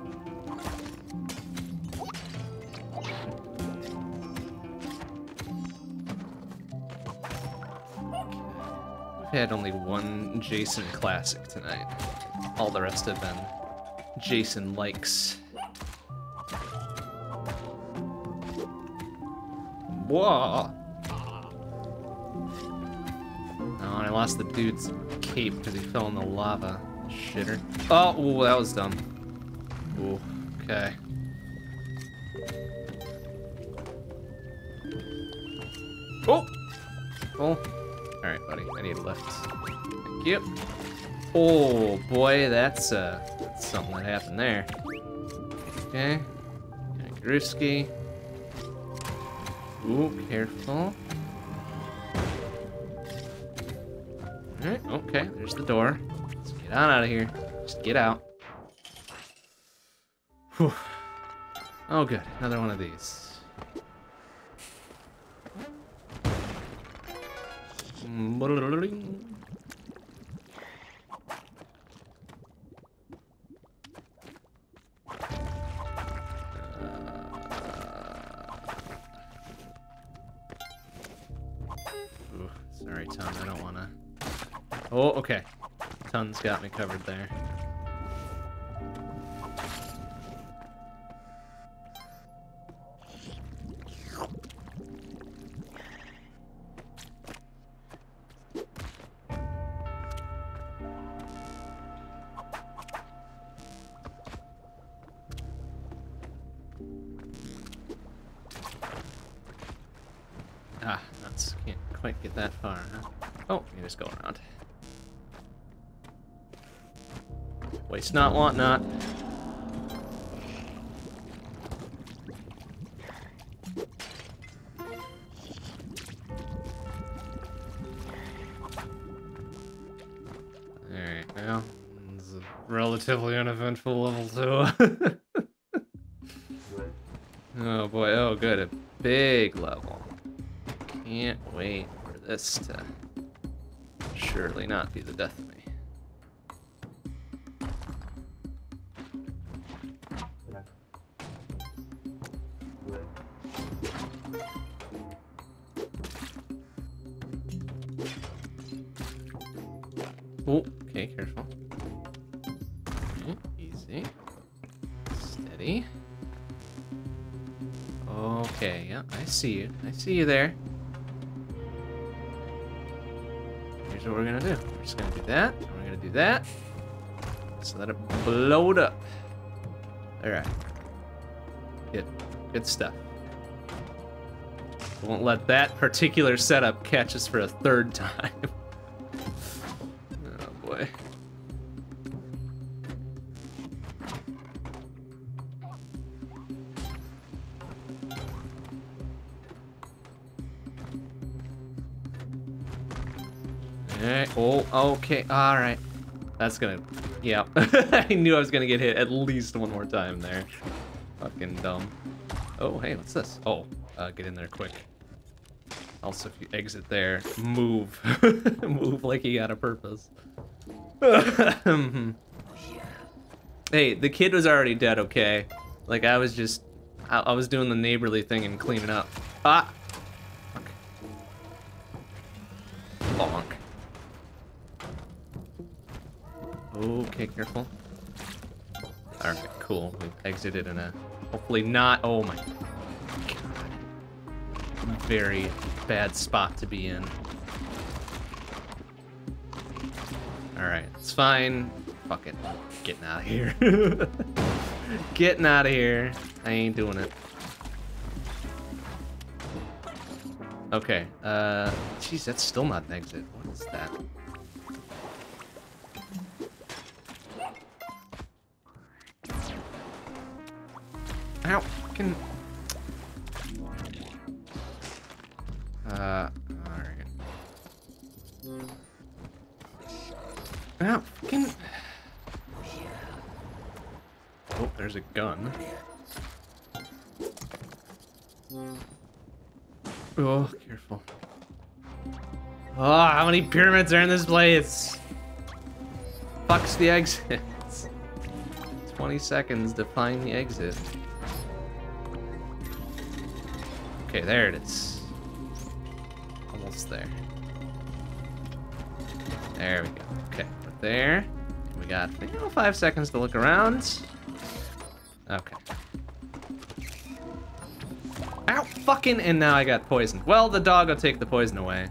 Speaker 1: We've had only one Jason classic tonight. All the rest have been Jason likes. Whoa! Oh, and I lost the dude's cape because he fell in the lava. Shitter. Oh, ooh, that was dumb. Ooh, okay. Oh! Oh. Alright, buddy. I need a lift. Thank you. Oh, boy, that's, uh, that's something that happened there. Okay. Gruski. Ooh, careful. Alright, okay, there's the door. Let's get on out of here. Just get out. Whew. Oh, good. Another one of these. Sorry, Tun, I don't want to. Oh, okay. Tun's got me covered there. Not, want not. Alright, well, is a relatively uneventful level two. oh boy, oh good, a big level. Can't wait for this to surely not be the death Okay, yeah, I see you. I see you there. Here's what we're gonna do. We're just gonna do that, and we're gonna do that. So let it blow it up. Alright. Good. Good stuff. Won't let that particular setup catch us for a third time. Okay. Alright. That's gonna... Yeah. I knew I was gonna get hit at least one more time there. Fucking dumb. Oh, hey, what's this? Oh, uh, get in there quick. Also, if you exit there, move. move like you got a purpose. hey, the kid was already dead, okay? Like, I was just... I, I was doing the neighborly thing and cleaning up. Ah! Okay, careful. Alright, cool. We've exited in a Hopefully not. Oh my god. Very bad spot to be in. Alright, it's fine. Fuck it. Getting out of here. Getting out of here. I ain't doing it. Okay, uh, jeez, that's still not an exit. What is that? Ow, fucking... Uh, alright. Ow, fucking... Oh, there's a gun. Oh, careful. Oh, how many pyramids are in this place? Fucks the exits. 20 seconds to find the exit. Okay, there it is. Almost there. There we go. Okay, we're there. We got you know, five seconds to look around. Okay. Ow, fucking, and now I got poisoned. Well, the dog will take the poison away.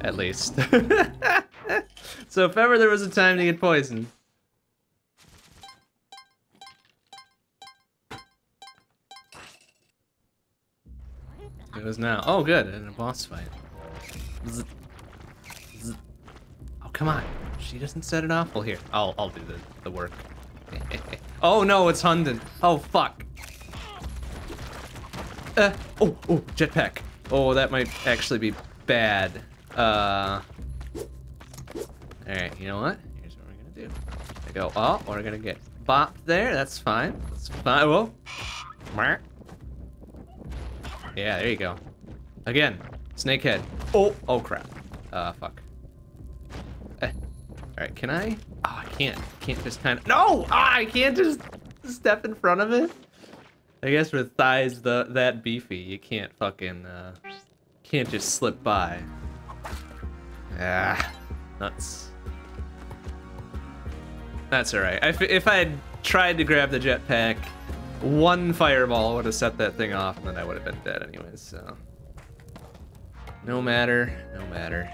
Speaker 1: At least. so if ever there was a time to get poisoned. It was now. Oh, good, in a boss fight. Oh, come on. She doesn't set it off. Well, here, I'll, I'll do the, the work. oh, no, it's Hundun. Oh, fuck. Uh, oh, oh, jetpack. Oh, that might actually be bad. Uh, Alright, you know what? Here's what we're gonna do. I go, oh, we're gonna get bopped there. That's fine. That's fine. Whoa. Yeah, there you go. Again, snakehead. Oh, oh crap. Uh, fuck. Eh. Alright, can I? Oh, I can't. Can't just kind of. No! Ah, I can't just step in front of it. I guess with thighs the that beefy, you can't fucking uh, can't just slip by. Ah, nuts. That's alright. If, if I had tried to grab the jetpack, one fireball would have set that thing off, and then I would have been dead anyways, so. No matter, no matter.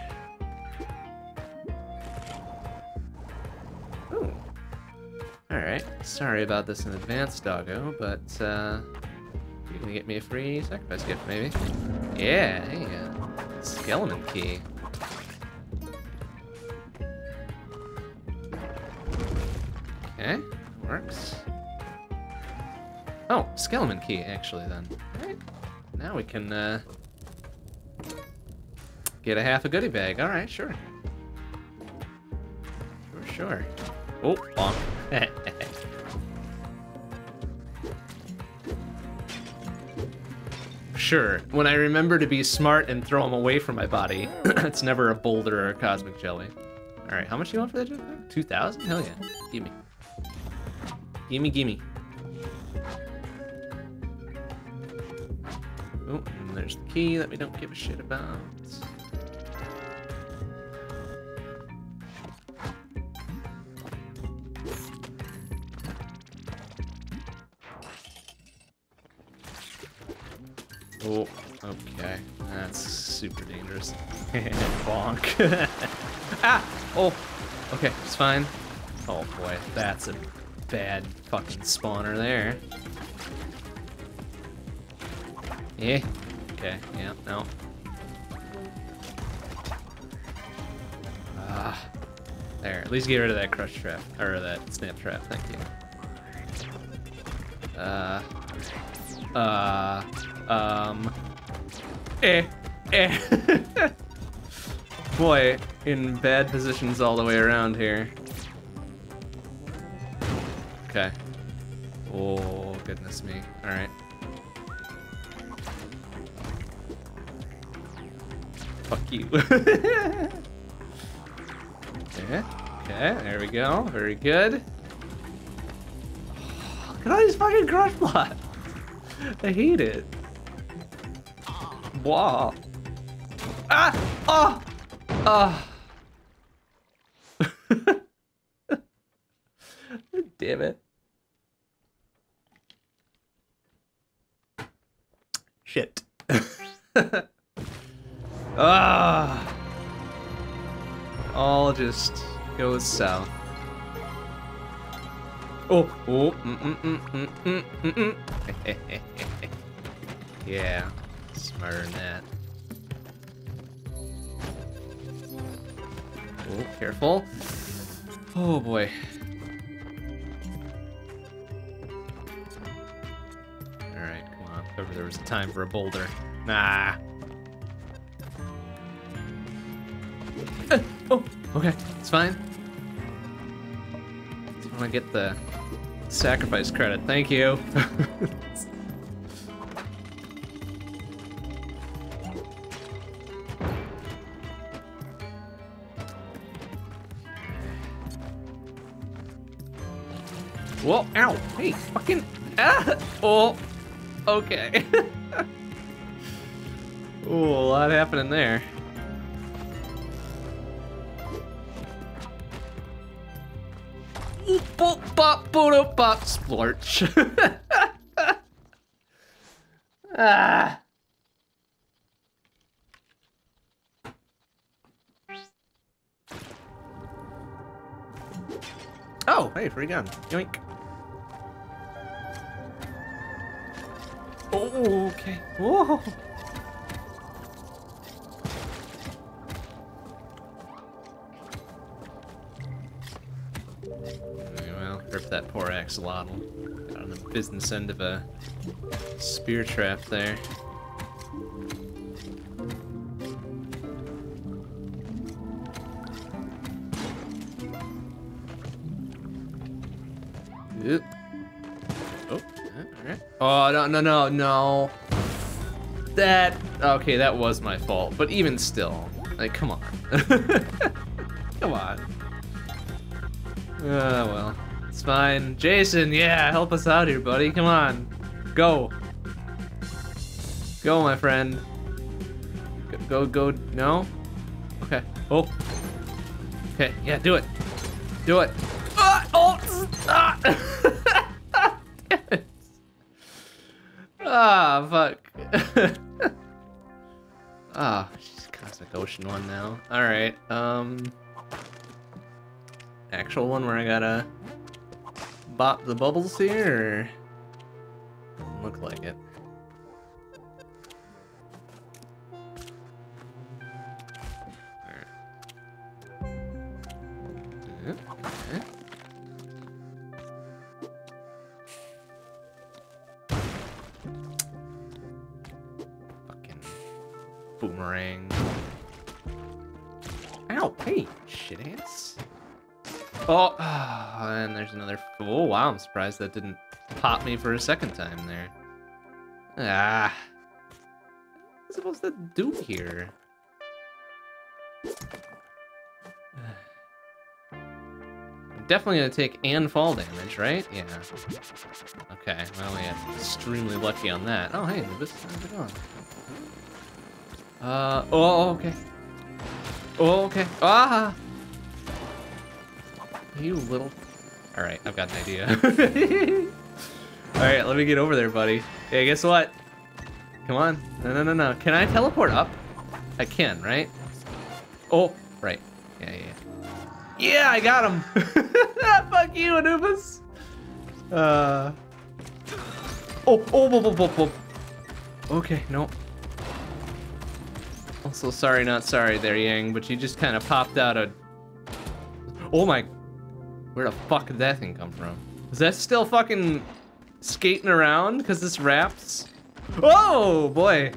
Speaker 1: Ooh. Alright, sorry about this in advance, doggo, but uh, you gonna get me a free sacrifice gift, maybe? Yeah. Skeleton key. Okay, works. Oh, skeleton key, actually, then. Alright, now we can uh, get a half a goodie bag. Alright, sure. Sure, sure. Oh, bonk. sure, when I remember to be smart and throw them away from my body, it's never a boulder or a cosmic jelly. Alright, how much do you want for that jetpack? 2,000? Hell yeah. Gimme. Gimme, gimme. Key that we don't give a shit about. Oh, okay. That's super dangerous. Bonk. ah! Oh! Okay, it's fine. Oh boy, that's a bad fucking spawner there. Yeah. Okay, yeah, no. Ah. There, at least get rid of that crush trap, or that snap trap, thank you. Uh. Uh. Um. Eh. Eh. Boy, in bad positions all the way around here. Okay. Oh, goodness me. Alright. You. okay. Okay, there we go. Very good. Look at all these fucking crush blocks. I hate it. Wow. Ah! Oh! Oh! Damn it. Shit. Ah. All just goes south. Oh, oh, mm, mm, mm, mm, mm, mm, mm. yeah, smarter than that. Oh, careful. Oh boy. Alright, come on. If there was a time for a boulder. Nah. Oh, okay. It's fine. I want to get the sacrifice credit. Thank you. Whoa, ow, hey, fucking, ah, oh, okay. Ooh, a lot happening there. Bop, boop, bop, splorch. ah. Oh, hey, free gun. Yoink. Oh, okay. Whoa. That poor axolotl. Got on the business end of a spear trap there. Oh. Oh, no, no, no, no. That, okay, that was my fault. But even still, like, come on. come on. Ah, well, it's fine. Jason, yeah, help us out here, buddy. Come on. Go. Go, my friend. Go, go, go. no? Okay. Oh. Okay, yeah, do it. Do it. Ah, oh, ah. Damn it. Ah, fuck. ah, she's Cosmic Ocean one now. Alright, um... Actual one where I gotta bop the bubbles here. Look like it. Boomerang. Ow, hey, shit ants. Oh, and there's another. Oh, wow, I'm surprised that didn't pop me for a second time there. Ah. What am I supposed to do here? I'm definitely gonna take and fall damage, right? Yeah. Okay, well, we got extremely lucky on that. Oh, hey, this how's it going? Uh, oh, okay. Oh, okay. Ah! You little... Alright, I've got an idea. Alright, let me get over there, buddy. Hey, guess what? Come on. No, no, no, no. Can I teleport up? I can, right? Oh, right. Yeah, yeah, yeah. Yeah, I got him! Fuck you, Anubis! Uh... Oh, oh, oh, oh, oh, oh. Okay, no. Also, sorry, not sorry there, Yang, but you just kind of popped out a... Oh my... Where the fuck did that thing come from? Is that still fucking skating around because this wraps? Oh, boy.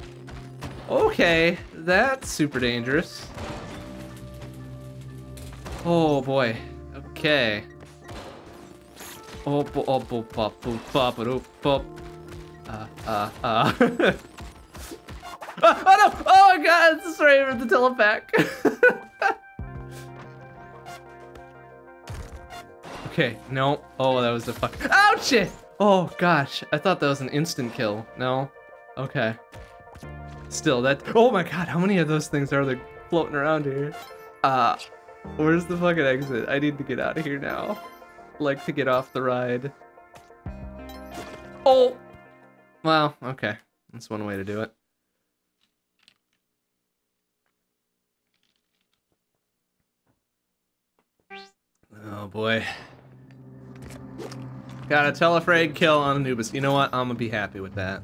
Speaker 1: Okay, that's super dangerous. Oh, boy. Okay. Oh, bo oh, bo bo bo bo bo bo. Uh, uh, uh. oh, oh no! Oh my god, it's right over the telepack. okay, no. Oh, that was the fuck. Ouch! Oh gosh, I thought that was an instant kill. No? Okay. Still, that. Oh my god, how many of those things are there floating around here? Uh, where's the fucking exit? I need to get out of here now. Like to get off the ride. Oh! Well, okay. That's one way to do it. Oh boy. Got a Telefrag kill on Anubis. You know what? I'm gonna be happy with that.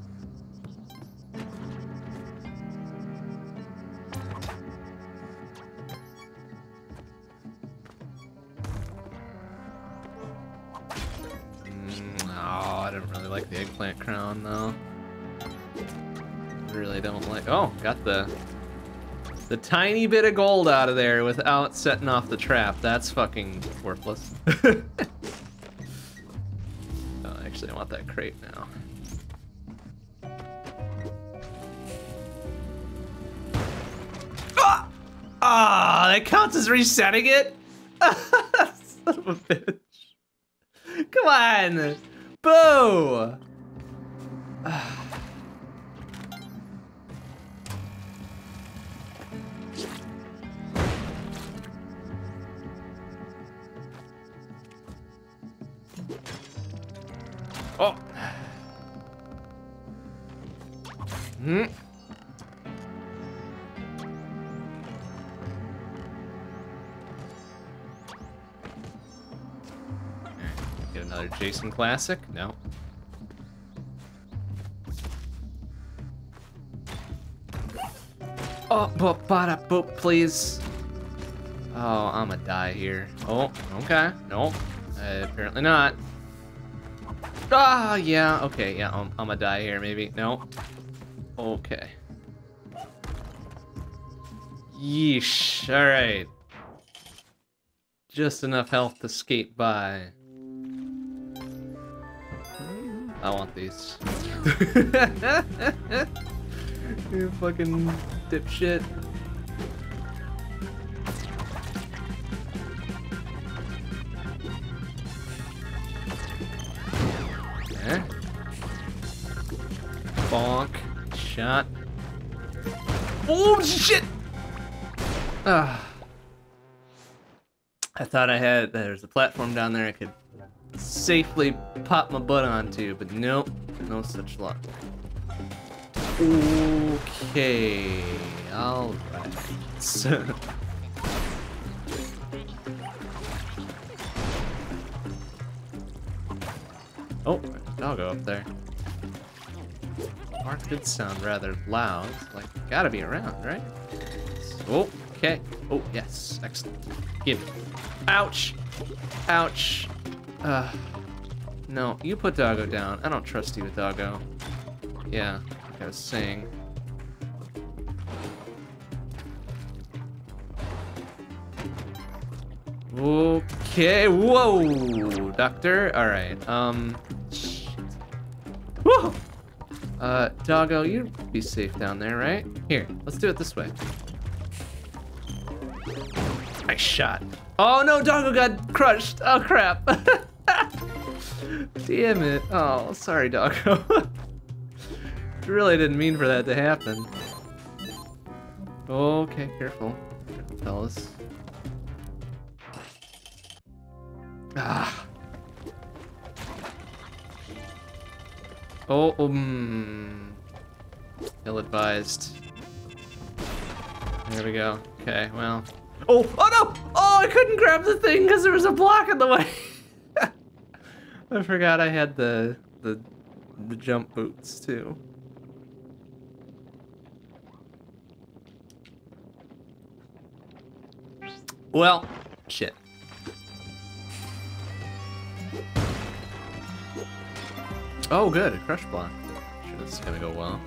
Speaker 1: Mm, oh, I didn't really like the eggplant crown though. Really don't like. Oh, got the the tiny bit of gold out of there without setting off the trap. That's fucking worthless. actually, I want that crate now. Ah! Ah, that counts as resetting it? Son of a bitch. Come on! Boo! Oh. Hmm. Get another Jason classic? No. Oh, but bada boop, please. Oh, I'm gonna die here. Oh, okay. Nope. Uh, apparently not. Ah, yeah, okay, yeah, I'm, I'm gonna die here, maybe. No. Okay. Yeesh, alright. Just enough health to skate by. I want these. you fucking dipshit. Shot. Oh, shit! Ah. I thought I had, there's a platform down there I could safely pop my butt onto, but nope, no such luck. Okay, alright. So... oh, doggo up there. Mark did sound rather loud, like gotta be around, right? Oh, okay. Oh, yes, excellent. Give me. Ouch! Ouch! Uh, no, you put Doggo down. I don't trust you with Doggo. Yeah, like I was saying. Okay, whoa, Doctor. All right, um, shit. Uh, Doggo, you'd be safe down there, right? Here, let's do it this way. Nice shot. Oh no, Doggo got crushed. Oh crap. Damn it. Oh, sorry, Doggo. really didn't mean for that to happen. Okay, careful. Careful, fellas. Ah. Oh, um. Ill-advised. There we go. Okay, well. Oh, oh no! Oh, I couldn't grab the thing because there was a block in the way. I forgot I had the the the jump boots too. Well, shit. Oh, good, a crush block. Sure, this is gonna go well.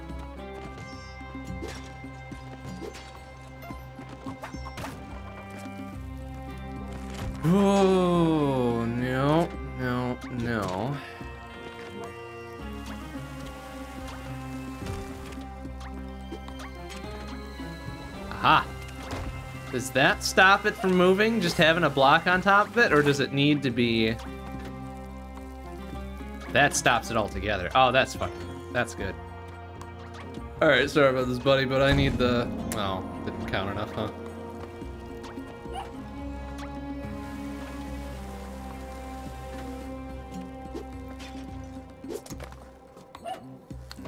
Speaker 1: Oh, no, no, no. Aha. Does that stop it from moving, just having a block on top of it, or does it need to be... That stops it altogether. Oh, that's fine. That's good. Alright, sorry about this, buddy, but I need the... Oh, didn't count enough, huh?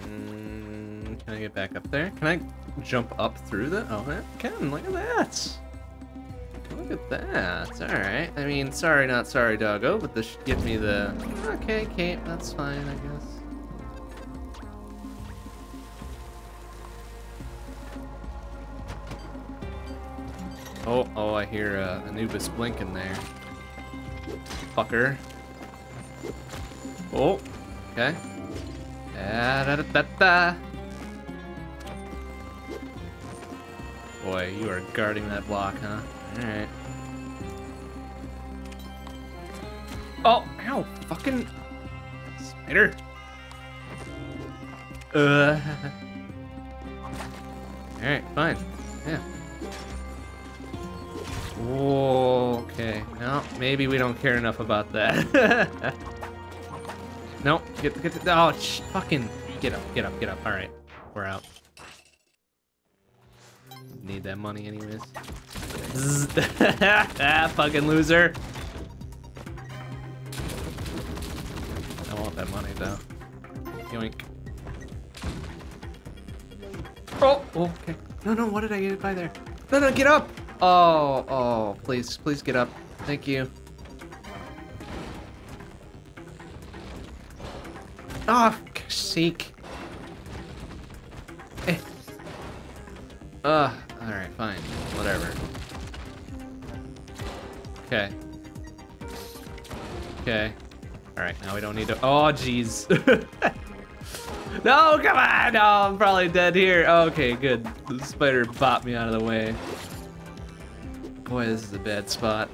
Speaker 1: Mm, can I get back up there. Can I jump up through the? Oh, I can. Look at that. Look at that. All right. I mean, sorry, not sorry, doggo, but this should give me the. Okay, Kate, that's fine, I guess. Oh, oh, I hear uh, Anubis blinking there. Fucker. Oh, okay. Da, da, da, da, da. Boy, you are guarding that block, huh? Alright. Oh, ow, fucking spider. Uh. Alright, fine. Yeah. Whoa, okay. No, maybe we don't care enough about that. no, get get the, oh, sh fucking get up, get up, get up. All right, we're out. Need that money anyways. Ah, fucking loser. I want that money though. Yoink. Oh, okay. No, no, what did I get by there? No, no, get up! Oh, oh, please, please get up. Thank you. Oh, sake. Eh. Ugh, alright, fine. Whatever. Okay. Okay. Alright, now we don't need to- Oh, jeez. no, come on! No, I'm probably dead here. Okay, good. The spider bopped me out of the way. Boy, this is a bad spot.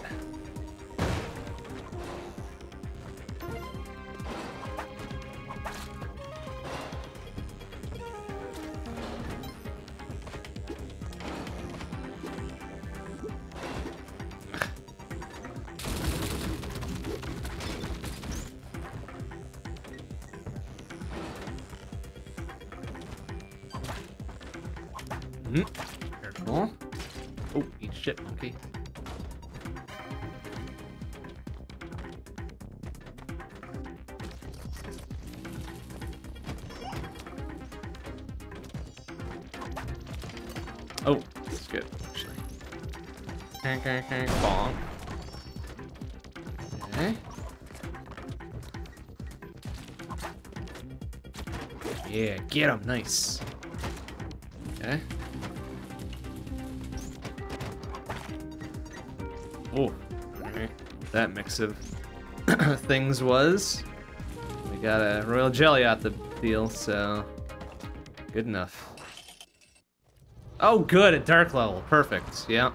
Speaker 1: Get him, nice. Okay. Oh. That mix of things was. We got a royal jelly out the deal, so good enough. Oh, good, a dark level. Perfect, yeah.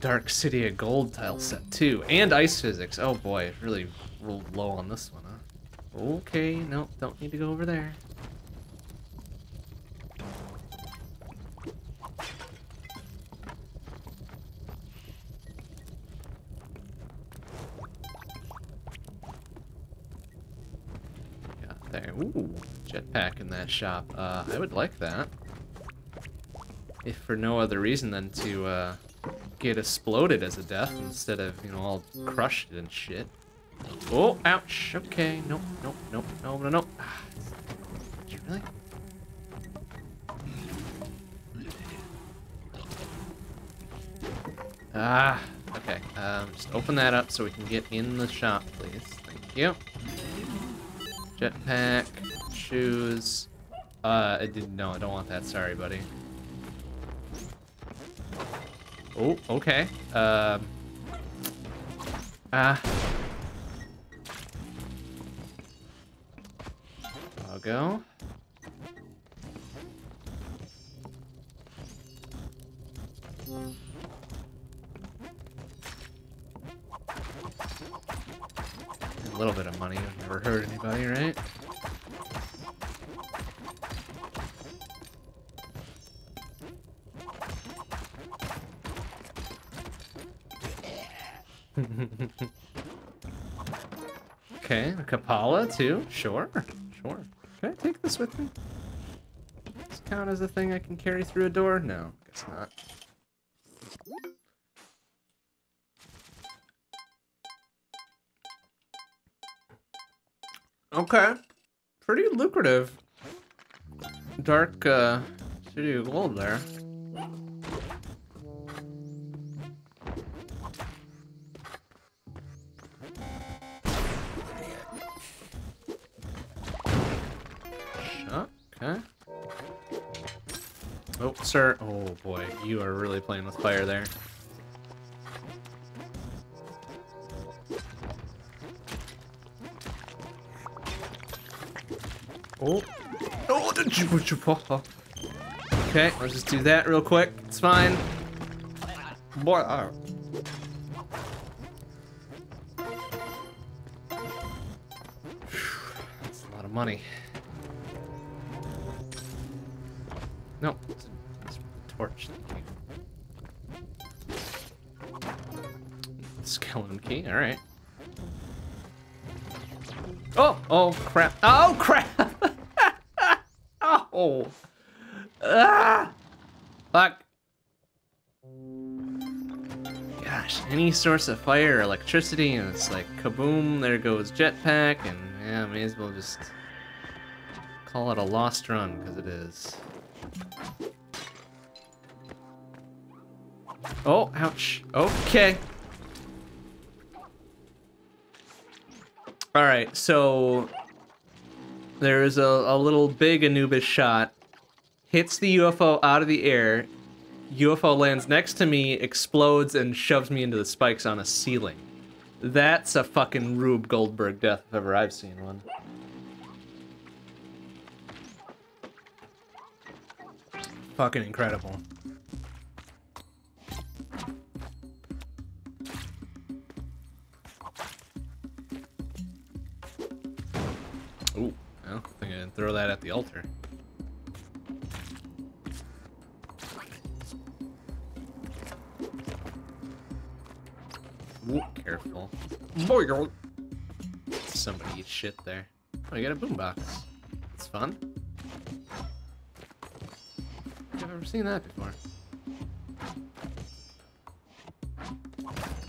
Speaker 1: Dark City of Gold tile set too, and ice physics. Oh boy, really rolled low on this one, huh? Okay, no, don't need to go over there. Got there. Ooh, jetpack in that shop. Uh, I would like that. If for no other reason than to, uh, get exploded as a death instead of, you know, all crushed and shit. Oh, ouch. Okay, nope, nope, nope, no, no, no. Did you really? Ah, okay. Um, just open that up so we can get in the shop, please. Thank you. Jetpack, shoes. Uh, I didn't. No, I don't want that. Sorry, buddy. Oh, okay. Um. Ah. I'll go. A little bit of money would never hurt anybody, right? Kapala too? Sure, sure. Can I take this with me? Does this count as a thing I can carry through a door? No, guess not. Okay. Pretty lucrative. Dark, uh, City of Gold there. Sir. Oh boy, you are really playing with fire there. Oh. Oh, the gibberish, Porter. Okay, let's just do that real quick. It's fine. Boy, uh. That's a lot of money. Source of fire or electricity, and it's like kaboom, there goes jetpack, and yeah, may as well just call it a lost run, because it is. Oh, ouch. Okay. All right, so there's a, a little big Anubis shot, hits the UFO out of the air, UFO lands next to me, explodes, and shoves me into the spikes on a ceiling. That's a fucking Rube Goldberg death if ever I've seen one. Fucking incredible. Ooh, I think I didn't throw that at the altar. Shit there. Oh, you got a boombox. It's fun. I've never seen that before.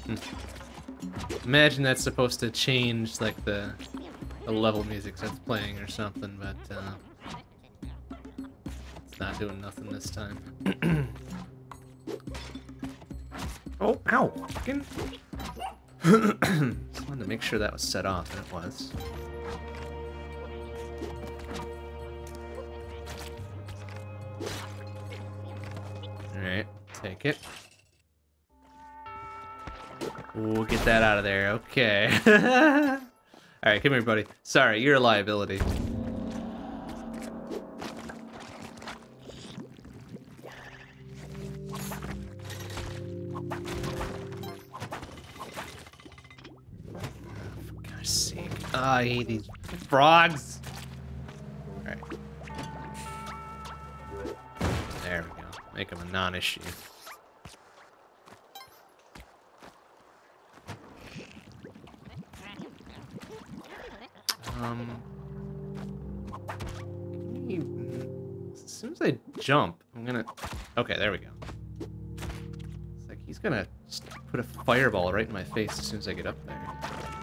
Speaker 1: Hmm. Imagine that's supposed to change, like, the, the level music that's playing or something, but, uh, It's not doing nothing this time. oh, ow! Make sure that was set off, and it was. Alright, take it. We'll get that out of there. Okay. Alright, come here, buddy. Sorry, you're a liability. I hate these frogs. There we go. Make them a non-issue. Um, as soon as I jump, I'm gonna. Okay, there we go. It's like he's gonna put a fireball right in my face as soon as I get up there.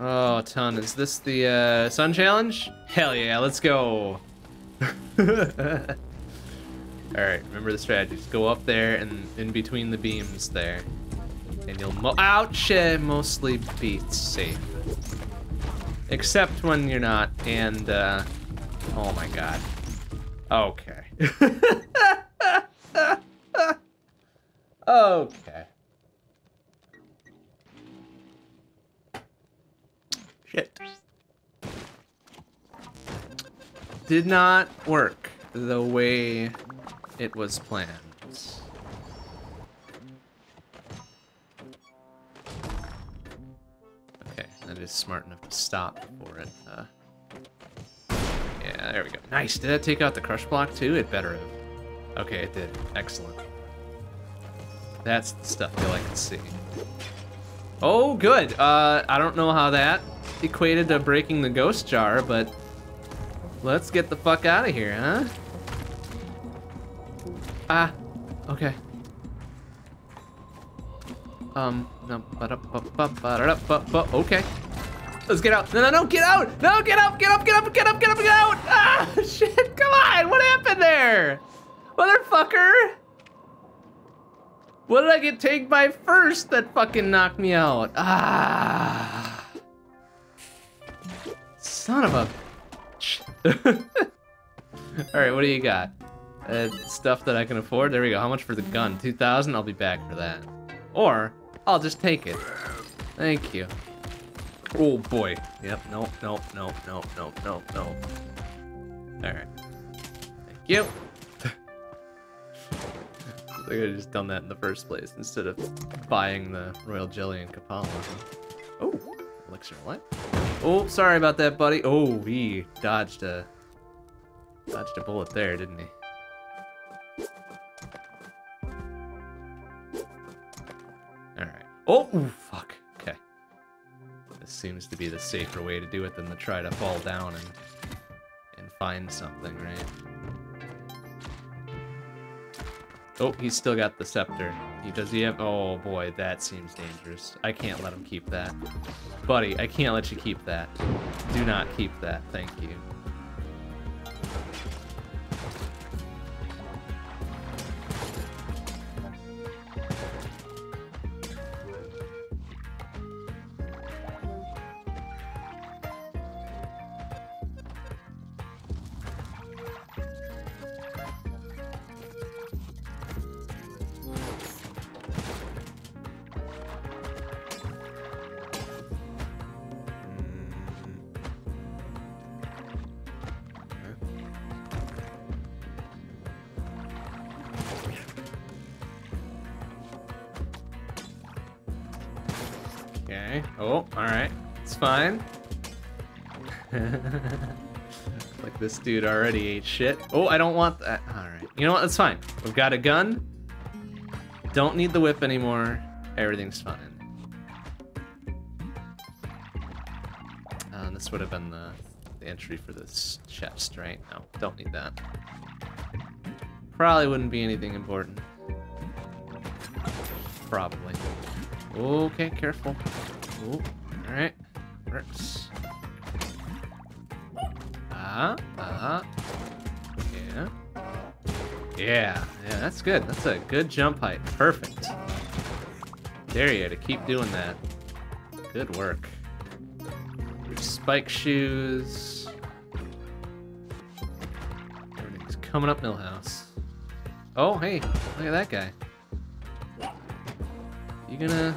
Speaker 1: Oh, Tun. Is this the uh, sun challenge? Hell yeah, let's go. Alright, remember the strategy. Just go up there and in between the beams there. And you'll mo- Ouch! Mostly be safe. Except when you're not, and, uh... Oh my god. Okay. okay. Shit. Did not work the way it was planned. Okay, that is smart enough to stop for it. Uh, yeah, there we go. Nice. Did that take out the crush block too? It better have. Okay, it did. Excellent. That's the stuff you like to see. Oh, good. Uh, I don't know how that equated to breaking the ghost jar, but let's get the fuck out of here, huh? Ah, okay. Um, okay. Let's get out. No, no, no, get out! No, get up, get up, get up, get up, get up, get out! Ah, shit, come on! What happened there? Motherfucker! What did I get tagged by first that fucking knocked me out? Ah. Son of a... Alright, what do you got? Uh, stuff that I can afford? There we go. How much for the gun? 2,000? I'll be back for that. Or, I'll just take it. Thank you. Oh boy. Yep, no, no, no, no, no, no, no. Alright. Thank you. I could have just done that in the first place instead of buying the Royal Jelly and Kapala. Oh, elixir what? Oh, sorry about that, buddy. Oh, he dodged a dodged a bullet there, didn't he? Alright. Oh, ooh, fuck. Okay. This seems to be the safer way to do it than to try to fall down and and find something, right? Oh, he's still got the scepter. He does he have oh boy, that seems dangerous. I can't let him keep that. Buddy, I can't let you keep that. Do not keep that, thank you. Dude already ate shit. Oh, I don't want that. Alright. You know what? That's fine. We've got a gun. Don't need the whip anymore. Everything's fine. Uh, this would have been the, the entry for this chest, right? No, don't need that. Probably wouldn't be anything important. Probably. Okay, careful. Oh, alright. Works. Ah, ah. Yeah. Yeah, yeah, that's good. That's a good jump height. Perfect. Dare you to keep doing that. Good work. Spike shoes. Everything's coming up Milhouse. Oh, hey, look at that guy. You gonna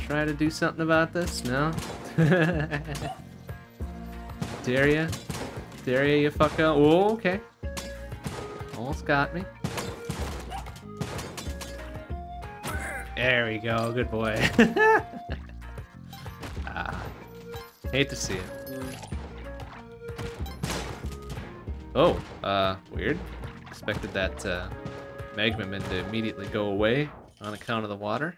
Speaker 1: try to do something about this? No? Dare ya? Dare ya, you fucko? Oh, okay. Almost got me. There we go, good boy. ah, hate to see it. Oh, uh, weird. Expected that, uh, Magma to immediately go away on account of the water.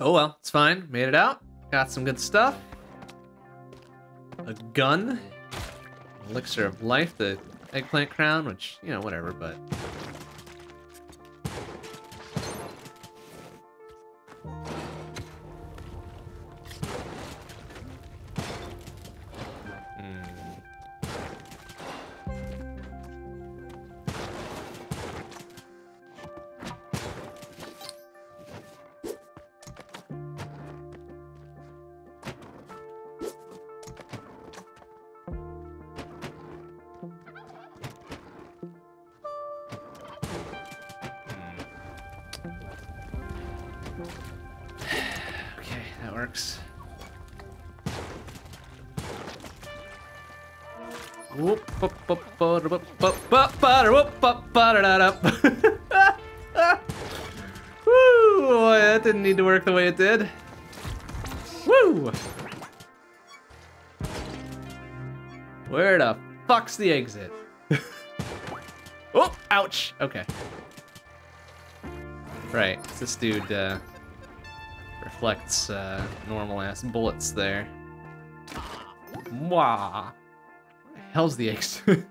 Speaker 1: Oh well, it's fine. Made it out. Got some good stuff. A gun. Elixir of life, the eggplant crown, which, you know, whatever, but the exit? oh, ouch. Okay. Right, this dude uh, reflects uh, normal ass bullets there. Mwah! The hell's the exit?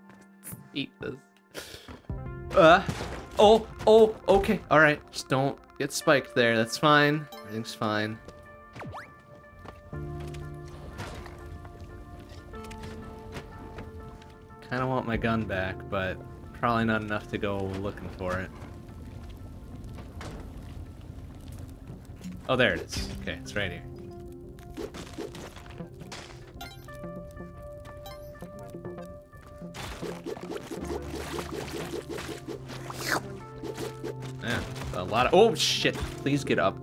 Speaker 1: Eat this. Uh, oh, oh, okay, all right. Just don't get spiked there. That's fine. Everything's fine. Kind of want my gun back, but probably not enough to go looking for it. Oh, there it is. Okay, it's right here. Yeah, a lot of- Oh, shit! Please get up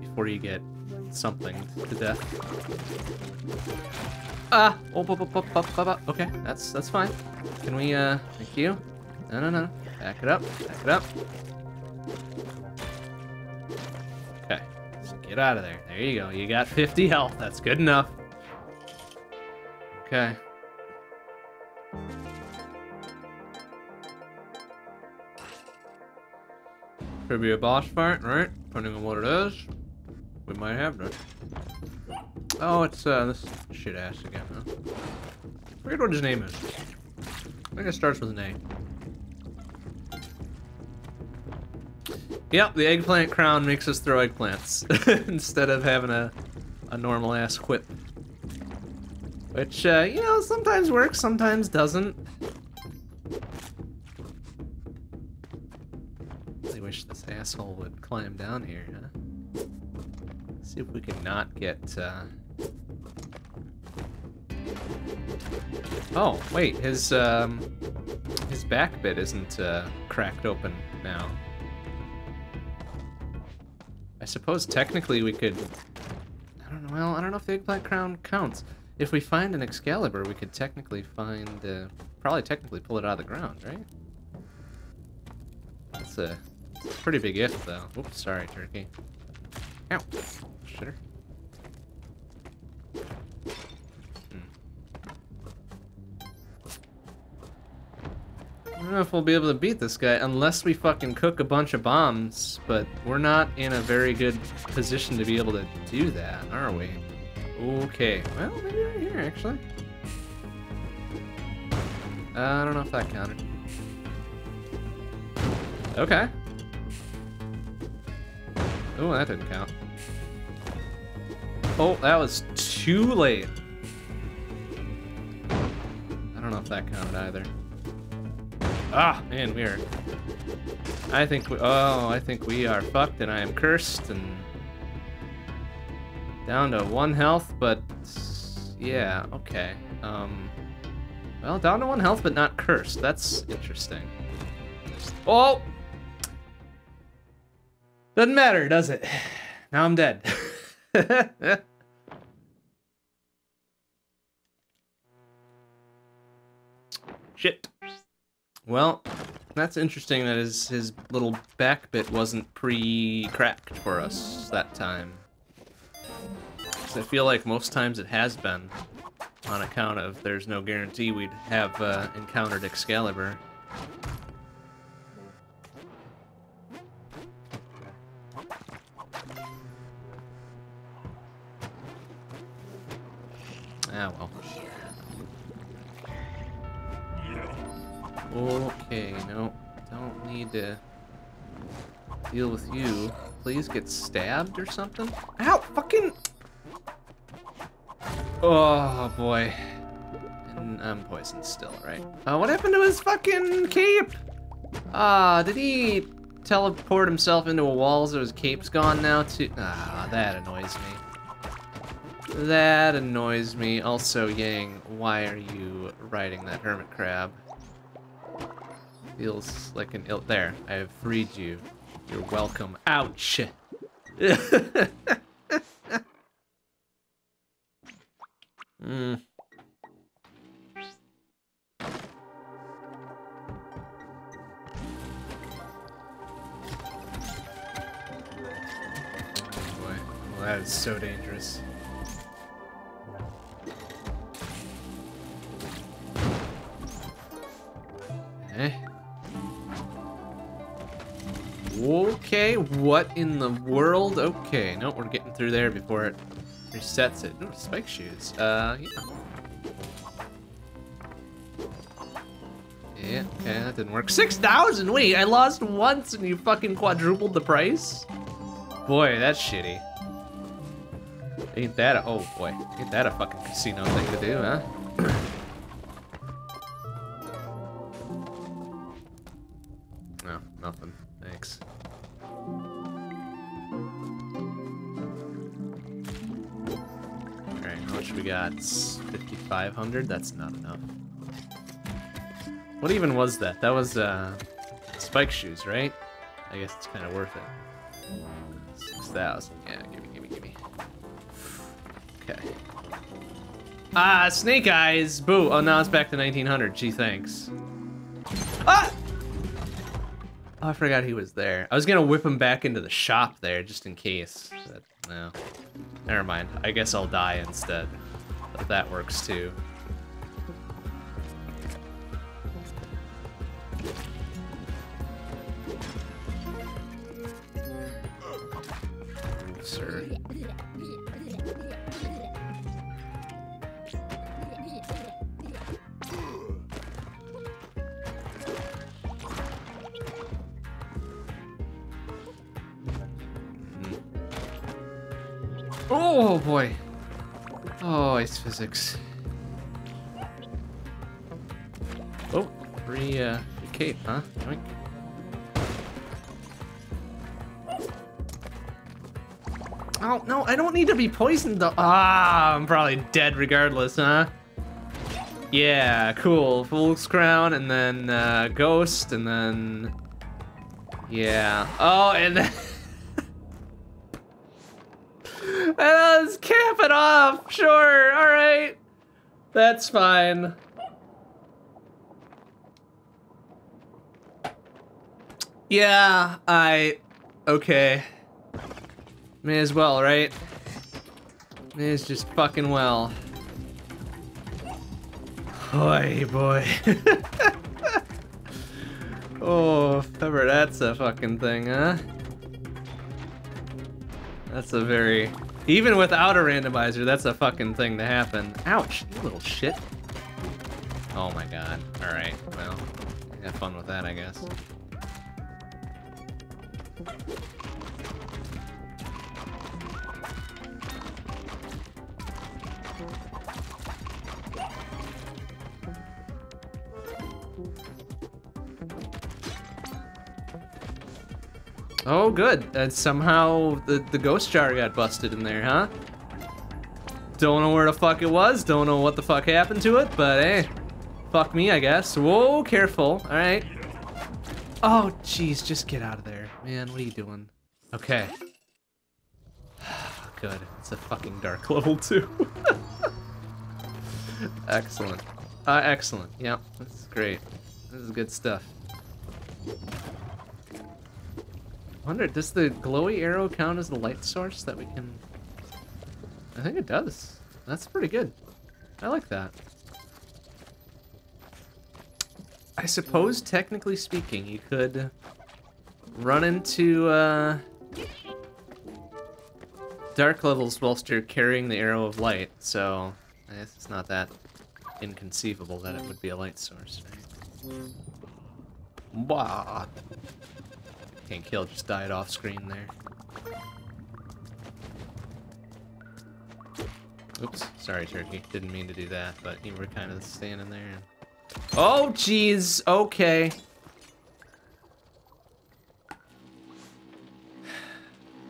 Speaker 1: before you get something to death. Ah! Oh, bu- bu- bu- bu- bu- bu- okay, that's that's fine. Can we, uh, thank you. No, no, no. Back it up, back it up. Okay, so get out of there. There you go. You got 50 health. That's good enough. Okay. Could be a boss fight, right? Depending on what it is. We might have that. Oh, it's uh this shit ass again, huh? I forget what his name is. I think it starts with an A. Yep, the eggplant crown makes us throw eggplants instead of having a a normal ass whip. Which uh, you know, sometimes works, sometimes doesn't. I wish this asshole would climb down here, huh? See if we can not get, uh... Oh, wait, his, um... His back bit isn't, uh, cracked open now. I suppose technically we could... I don't know, well, I don't know if the eggplant crown counts. If we find an Excalibur, we could technically find, uh... Probably technically pull it out of the ground, right? That's a Pretty big if, though. Oops, sorry, turkey. Ow. Shitter. Hmm. I don't know if we'll be able to beat this guy unless we fucking cook a bunch of bombs, but we're not in a very good position to be able to do that, are we? Okay. Well, maybe right here, actually. Uh, I don't know if that counted. Okay. Oh, that didn't count. Oh, that was too late. I don't know if that counted either. Ah, man, we are... I think we... Oh, I think we are fucked and I am cursed and... Down to one health, but... Yeah, okay. Um... Well, down to one health, but not cursed. That's interesting. Oh! Doesn't matter, does it? Now I'm dead. Shit. Well, that's interesting that his, his little back bit wasn't pre-cracked for us that time. I feel like most times it has been on account of there's no guarantee we'd have uh, encountered Excalibur. Ah, well. Okay, no. Don't need to deal with you. Please get stabbed or something? Ow! Fucking... Oh, boy. And I'm poisoned still, right? Uh, what happened to his fucking cape? Ah, did he teleport himself into a wall so his cape's gone now too? Ah, that annoys me. That annoys me. Also, Yang, why are you riding that hermit crab? Feels like an ill- There, I have freed you. You're welcome. Ouch! mm. Well, that is so dangerous. Eh. Okay, what in the world? Okay, no, we're getting through there before it resets it. Ooh, spike shoes. Uh, yeah. Yeah, okay, that didn't work. 6,000? Wait, I lost once and you fucking quadrupled the price? Boy, that's shitty. Ain't that a, oh boy, ain't that a fucking casino thing to do, huh? no, nothing. Thanks. We got? 5,500? That's not enough. What even was that? That was, uh, spike shoes, right? I guess it's kind of worth it. 6,000. Yeah, gimme, gimme, gimme. Okay. Ah, Snake Eyes! Boo! Oh, now it's back to 1900. Gee, thanks. Ah! Oh, I forgot he was there. I was gonna whip him back into the shop there, just in case. But, no. Never mind. I guess I'll die instead. But that works too. Sir. Oh boy. Oh, ice physics. Oh, free, uh, free cape, huh? Yoink. Oh, no, I don't need to be poisoned though. Ah, I'm probably dead regardless, huh? Yeah, cool. Fool's Crown, and then, uh, Ghost, and then... Yeah. Oh, and then... and let's cap it off. Sure, all right. That's fine. Yeah, I... Okay. May as well, right? May as just fucking well. Boy, boy. oh, ever that's a fucking thing, huh? That's a very... Even without a randomizer, that's a fucking thing to happen. Ouch, you little shit. Oh my god. Alright, well, have fun with that, I guess. Oh, good. And somehow the, the ghost jar got busted in there, huh? Don't know where the fuck it was. Don't know what the fuck happened to it, but hey. Fuck me, I guess. Whoa, careful. All right. Oh, jeez, just get out of there. Man, what are you doing? Okay. Good. It's a fucking dark level, too. excellent. Uh, excellent. Yeah, that's great. This is good stuff wonder, does the glowy arrow count as the light source that we can... I think it does. That's pretty good. I like that. I suppose, technically speaking, you could run into uh, dark levels whilst you're carrying the arrow of light, so I guess it's not that inconceivable that it would be a light source, right? Bah. Can't kill, just died off screen there. Oops, sorry turkey, didn't mean to do that, but you were kind of standing there. Oh jeez, okay.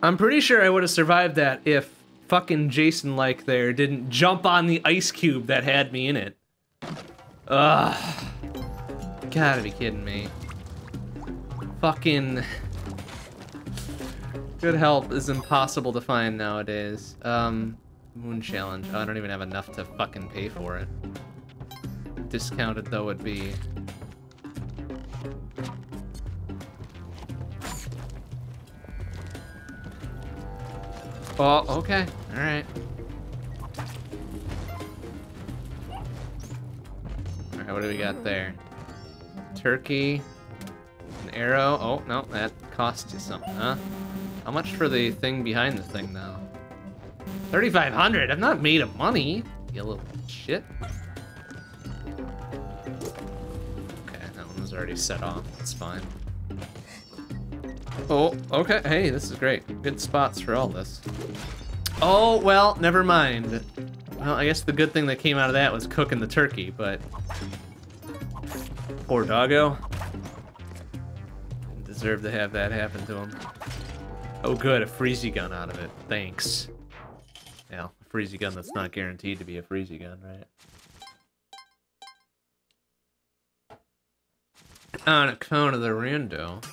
Speaker 1: I'm pretty sure I would have survived that if fucking Jason like there didn't jump on the ice cube that had me in it. Ugh. Gotta be kidding me. Fucking... Good help is impossible to find nowadays. Um, Moon Challenge. Oh, I don't even have enough to fucking pay for it. Discounted though would be... Oh, okay. Alright. Alright, what do we got there? Turkey. An arrow. Oh, no, that cost you something, huh? How much for the thing behind the thing, now? 3,500? I'm not made of money, you little shit. Okay, that one already set off. It's fine. Oh, okay. Hey, this is great. Good spots for all this. Oh, well, never mind. Well, I guess the good thing that came out of that was cooking the turkey, but... Poor doggo. Didn't deserve to have that happen to him. Oh good, a freezy gun out of it. Thanks. Yeah, a freezy gun that's not guaranteed to be a freezy gun, right? On account of the rando.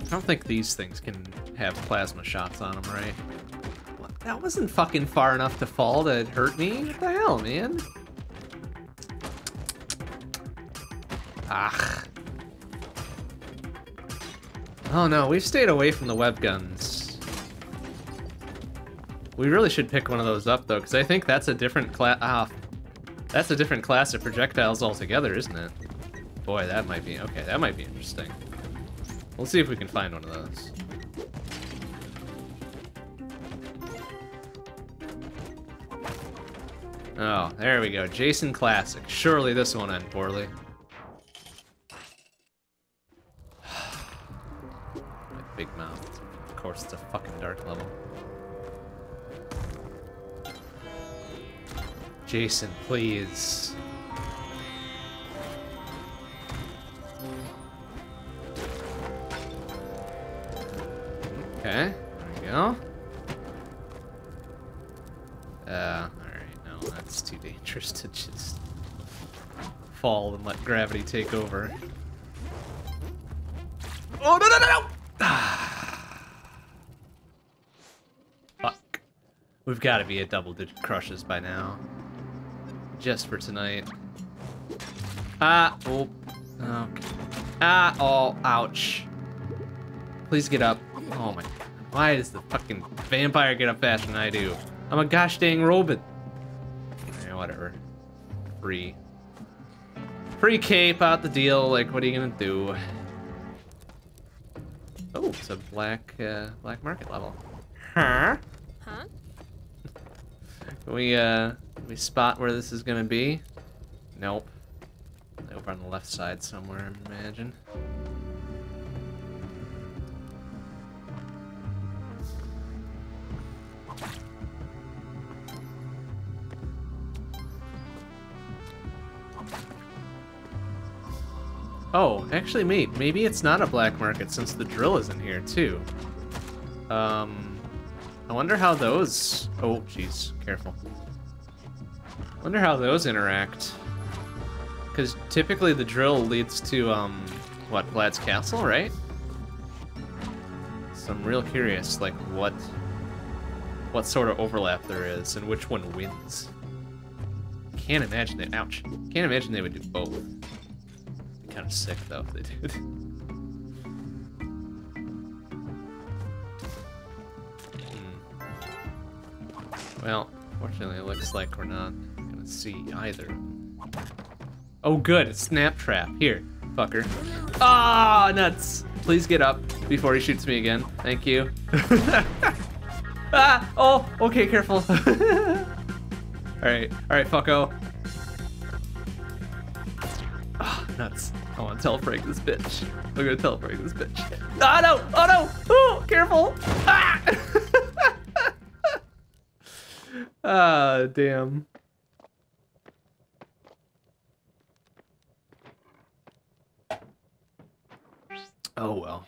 Speaker 1: I don't think these things can have plasma shots on them, right? That wasn't fucking far enough to fall to hurt me? What the hell, man? Ah. Oh no, we've stayed away from the web guns. We really should pick one of those up though, because I think that's a different class. Ah, that's a different class of projectiles altogether, isn't it? Boy, that might be okay. That might be interesting. We'll see if we can find one of those. Oh, there we go. Jason Classic. Surely this won't end poorly. My big mouth. Of course, it's a fucking dark level. Jason, please. Gravity take over. Oh, no, no, no, no! Fuck. We've got to be at double-digit crushes by now. Just for tonight. Ah, oh, okay. Ah, oh, ouch. Please get up. Oh my, why does the fucking vampire get up faster than I do? I'm a gosh dang robot. Free cape out the deal, like what are you gonna do? Oh, it's a black, uh, black market level. Huh?
Speaker 2: Huh?
Speaker 1: Can we, uh, can we spot where this is gonna be? Nope. Over on the left side somewhere, I imagine. Oh, actually, mate, maybe it's not a black market since the drill is in here, too. Um, I wonder how those... Oh, jeez, careful. wonder how those interact. Because typically the drill leads to, um, what, Vlad's castle, right? So I'm real curious, like, what... What sort of overlap there is, and which one wins. Can't imagine it. Ouch. Can't imagine they would do both kind of sick though if they did. hmm. Well, fortunately it looks like we're not gonna see either. Oh good, it's Snap Trap. Here, fucker. Ah, oh, nuts! Please get up before he shoots me again. Thank you. ah! Oh, okay, careful. alright, alright, fucko. Ah, oh, nuts. I want to teleprank this bitch. I'm gonna teleprank this bitch. Oh no! Oh no! Oh, careful! Ah! ah, damn. Oh well.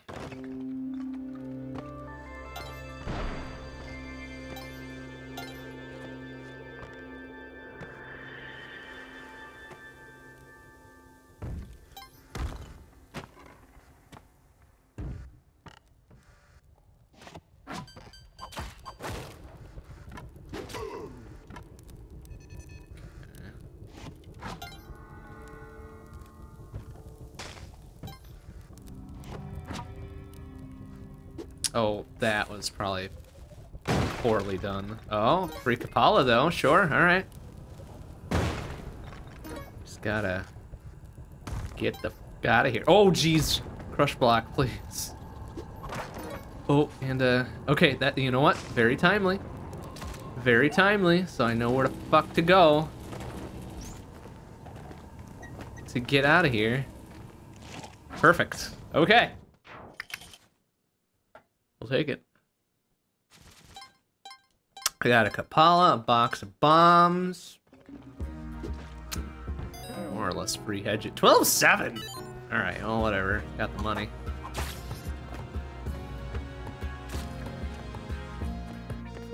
Speaker 1: Oh, that was probably poorly done. Oh, free Kapala though, sure, alright. Just gotta get the out of here. Oh, jeez. Crush block, please. Oh, and uh, okay, that, you know what? Very timely. Very timely, so I know where the fuck to go. To get out of here. Perfect. Okay. We'll take it. I got a Kapala, a box of bombs. More or less free Hedjet. 12-7! Alright, well, whatever. Got the money.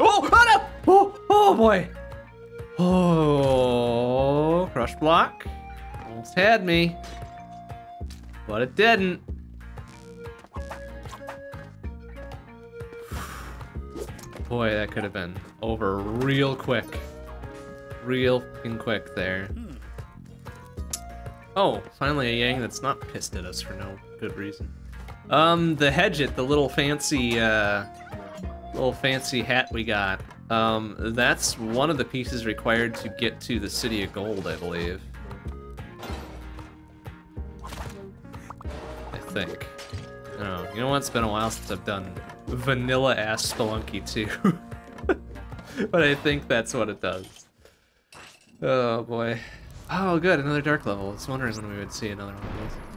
Speaker 1: Oh, oh no! Oh, oh boy! Oh, crush block. Almost had me. But it didn't. Boy, that could have been over real quick. Real fucking quick there. Oh, finally a Yang that's not pissed at us for no good reason. Um, the Hedjet, the little fancy, uh, little fancy hat we got. Um, that's one of the pieces required to get to the City of Gold, I believe. I think. Oh, you know what? It's been a while since I've done vanilla-ass Spelunky 2. but I think that's what it does. Oh, boy. Oh, good, another dark level. I was wondering when we would see another one of those.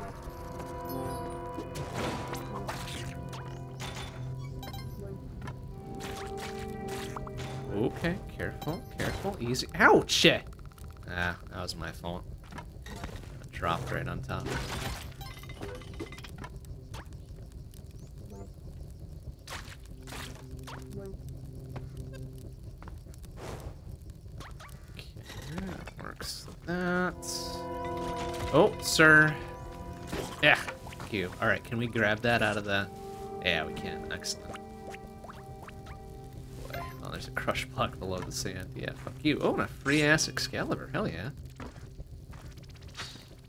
Speaker 1: Okay, careful, careful, easy. Ouch! Ah, that was my fault. I dropped right on top. Okay, that works like that. Oh, sir. Yeah, you. All right, can we grab that out of the... Yeah, we can. Excellent. Boy, oh, there's a crush block below the sand. Yeah, fuck you. Oh, and a free ass Excalibur. Hell yeah.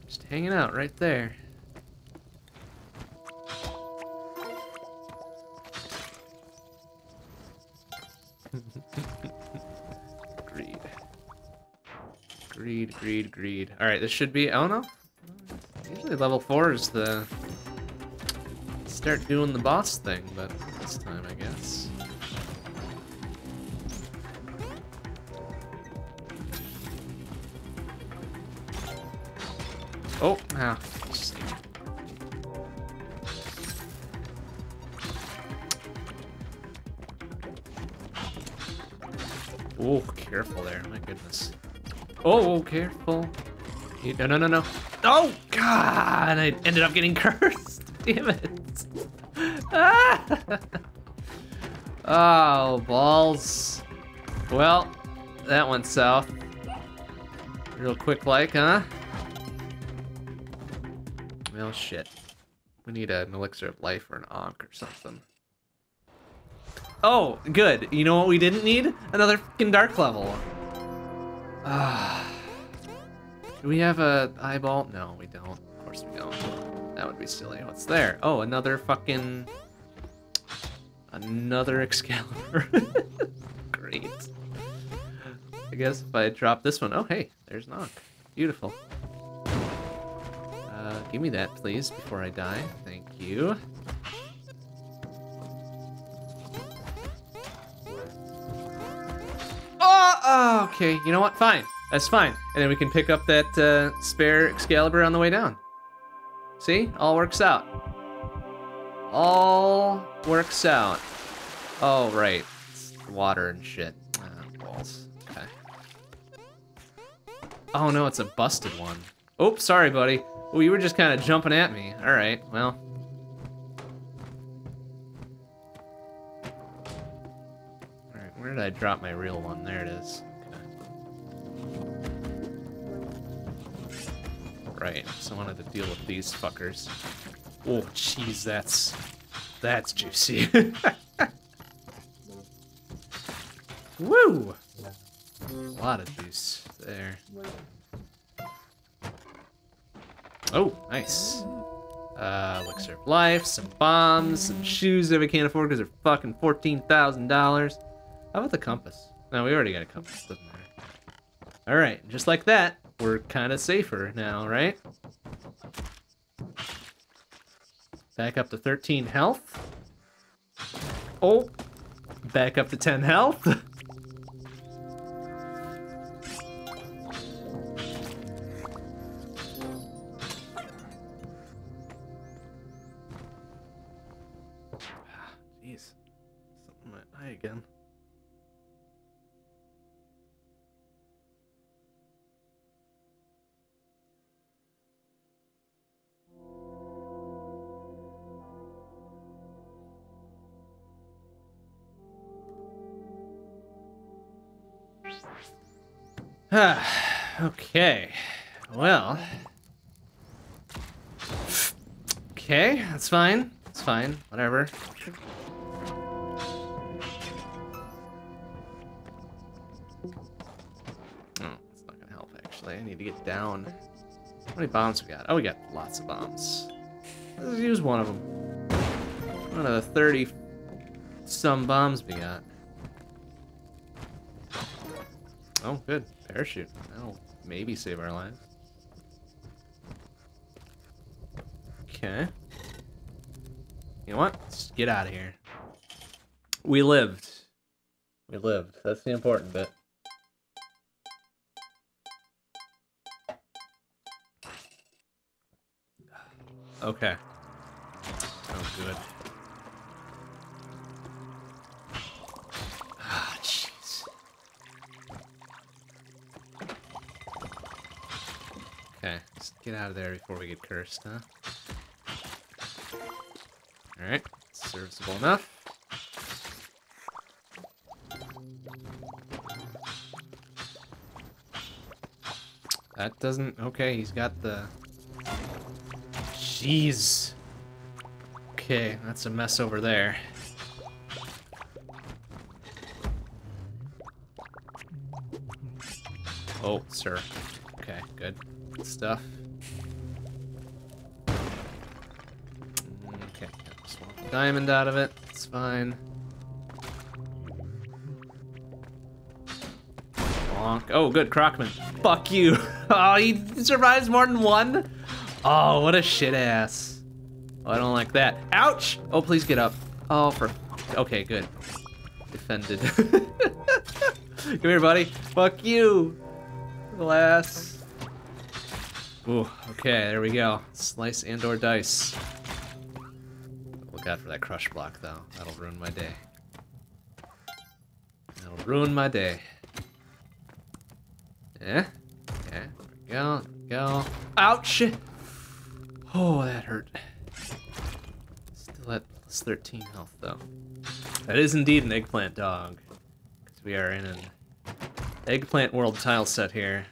Speaker 1: Just hanging out right there. greed. Greed, greed, greed. All right, this should be. Oh no. Usually level four is the start doing the boss thing, but this time I guess. Oh, ah. Oh, careful there. My goodness. Oh, careful. You- No, no, no, no. Oh, God! And I ended up getting cursed. Damn it. Ah! Oh, balls. Well, that went south. Real quick like, huh? Well, shit. We need an elixir of life or an ankh or something. Oh, good. You know what we didn't need? Another fucking dark level. Ah. Do we have a eyeball? No, we don't. Of course we don't. That would be silly. What's there? Oh, another fucking... Another Excalibur. Great. I guess if I drop this one... Oh, hey, there's Nock. Beautiful. Uh, give me that, please, before I die. Thank you. Oh, oh, okay. You know what? Fine. That's fine. And then we can pick up that uh, spare Excalibur on the way down. See? All works out. All works out. Oh, right. It's water and shit. Ah, balls. Okay. Oh, no, it's a busted one. Oops, sorry, buddy. Oh, you were just kind of jumping at me. All right, well. All right, where did I drop my real one? There it is. Right, so I wanted to deal with these fuckers. Oh, jeez, that's... That's juicy. Woo! A lot of juice there. Oh, nice. Uh, elixir of life, some bombs, some shoes that we can't afford because they're fucking $14,000. How about the compass? No, we already got a compass, doesn't matter. All right, just like that, we're kind of safer now, right? Back up to 13 health. Oh, back up to 10 health. Ah, okay. Well. Okay, that's fine. It's fine. Whatever. Oh, it's not gonna help actually. I need to get down. How many bombs we got? Oh, we got lots of bombs. Let's use one of them. One of the 30 some bombs we got. Oh, good. Parachute. That'll maybe save our lives. Okay. You know what? Let's get out of here. We lived. We lived. That's the important bit. Okay. Oh, good. Get out of there before we get cursed, huh? Alright, serviceable enough. That doesn't... Okay, he's got the... Jeez. Okay, that's a mess over there. Oh, sir. Okay, good. Good stuff. Diamond out of it. It's fine. Bonk. Oh, good, Crocman. Fuck you. Oh, he survives more than one? Oh, what a shit ass. Oh, I don't like that. Ouch! Oh, please get up. Oh, for... Okay, good. Defended. Come here, buddy. Fuck you. Glass. Ooh, okay, there we go. Slice and or dice. Look out for that crush block, though. That'll ruin my day. That'll ruin my day. Yeah? Okay, there we go, there we go. Ouch! Oh, that hurt. Still at plus 13 health, though. That is indeed an eggplant dog. Because we are in an eggplant world tile set here.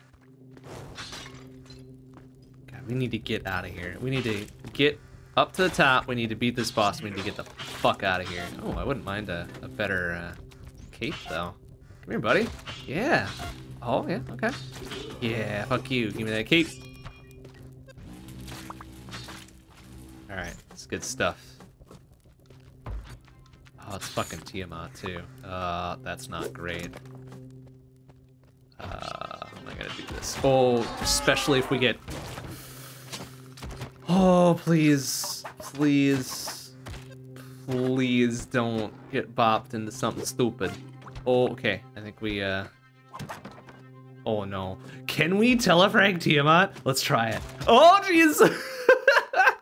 Speaker 1: God, we need to get out of here. We need to get up to the top. We need to beat this boss. We need to get the fuck out of here. Oh, I wouldn't mind a, a better uh, cape, though. Come here, buddy. Yeah. Oh, yeah, okay. Yeah, fuck you. Give me that cape. Alright, it's good stuff. Oh, it's fucking Tiamat, too. Uh, that's not great. Uh, how am I gonna do this? Oh, especially if we get... Oh, please. Please. Please don't get bopped into something stupid. Oh, okay. I think we, uh... Oh, no. Can we telefrag Tiamat? Let's try it. Oh, jeez!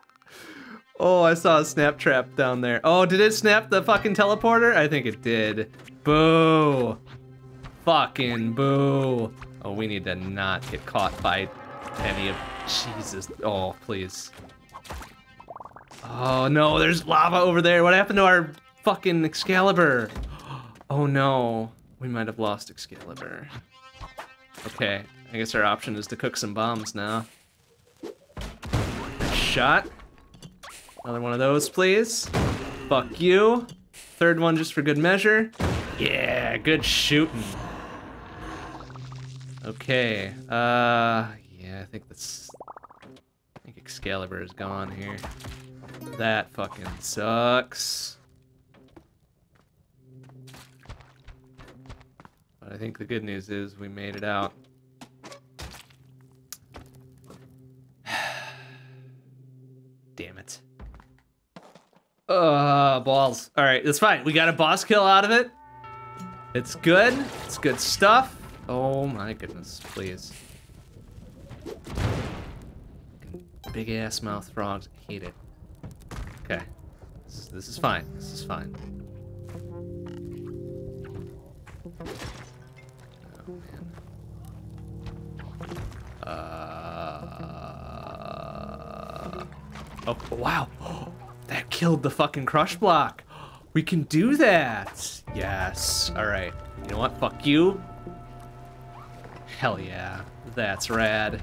Speaker 1: oh, I saw a snap trap down there. Oh, did it snap the fucking teleporter? I think it did. Boo! Fucking boo! Oh, we need to not get caught by any of... Jesus. Oh, please. Oh, no, there's lava over there. What happened to our fucking Excalibur? Oh, no. We might have lost Excalibur. Okay, I guess our option is to cook some bombs now. Shot. Another one of those, please. Fuck you. Third one just for good measure. Yeah, good shooting. Okay, uh, yeah, I think that's, I think Excalibur is gone here. That fucking sucks. But I think the good news is we made it out. Damn it. Uh, balls. All right, that's fine. We got a boss kill out of it. It's good. It's good stuff. Oh my goodness, please. Big ass mouth frogs. Hate it. Okay. This, this is fine. This is fine. Oh, man. Uh... Oh, wow. That killed the fucking crush block. We can do that. Yes. All right. You know what? Fuck you. Hell yeah. That's rad.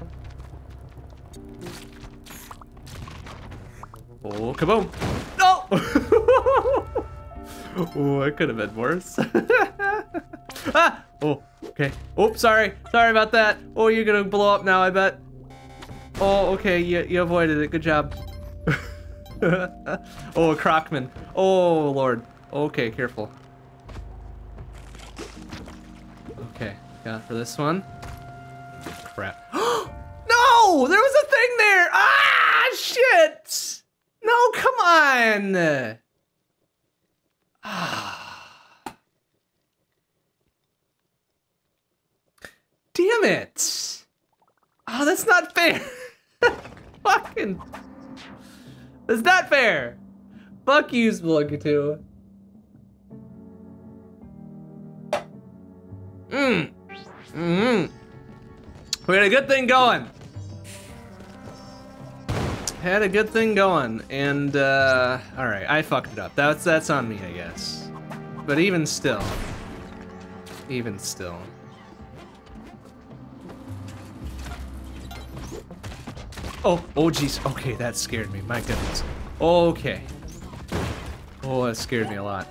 Speaker 1: Oh, kaboom. No! oh, it could have been worse. ah! Oh, okay. Oh, sorry. Sorry about that. Oh, you're gonna blow up now, I bet. Oh, okay. You, you avoided it. Good job. oh, a Crocman. Oh, Lord. Okay, careful. Okay, got for this one. Crap. no! There was a thing there! Ah, shit! No, come on! Ah. Damn it! Oh, that's not fair! Fucking... That's not fair! Fuck you, Spelunky 2. Mmm. Mmm. We had a good thing going. Had a good thing going, and uh, all right, I fucked it up. That's that's on me, I guess. But even still, even still. Oh, oh jeez. Okay, that scared me. My goodness. Okay. Oh, that scared me a lot.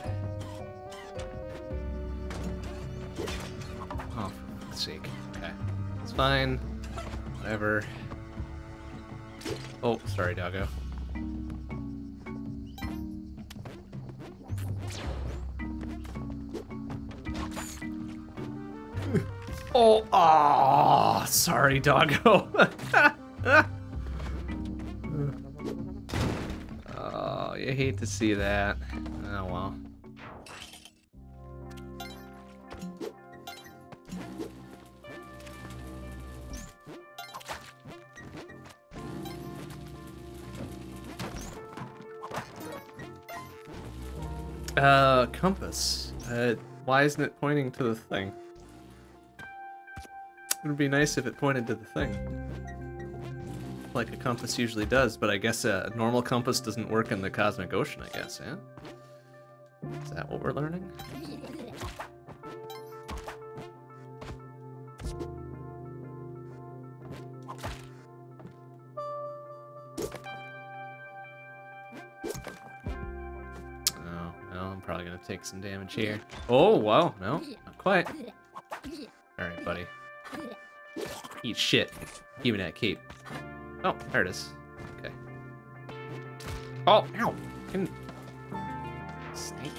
Speaker 1: Oh, for fuck's sake. Okay. It's fine. Whatever. Oh, sorry, doggo. Oh, oh, sorry, doggo. oh, you hate to see that. Why isn't it pointing to the thing? It would be nice if it pointed to the thing. Like a compass usually does, but I guess a normal compass doesn't work in the cosmic ocean, I guess, yeah? Is that what we're learning? Take some damage here. Oh, wow, no, not quite. Alright, buddy. Eat shit. Give me that cape. Oh, there it is. Okay. Oh, ow! Can... Snake.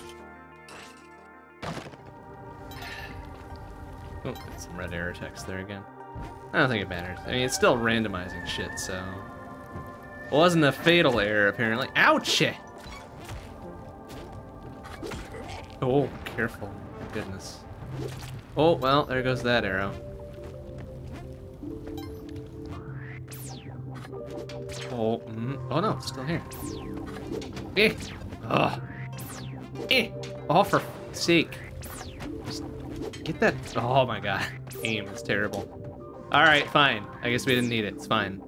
Speaker 1: Oh, got some red error text there again. I don't think it matters. I mean, it's still randomizing shit, so... It wasn't a fatal error, apparently. Ouch! Oh, careful. Goodness. Oh, well, there goes that arrow. Oh, mm, oh no, still here. Eh. Ugh. Eh. Oh, for sake. Just get that. Oh my god. Aim is terrible. All right, fine. I guess we didn't need it. It's fine.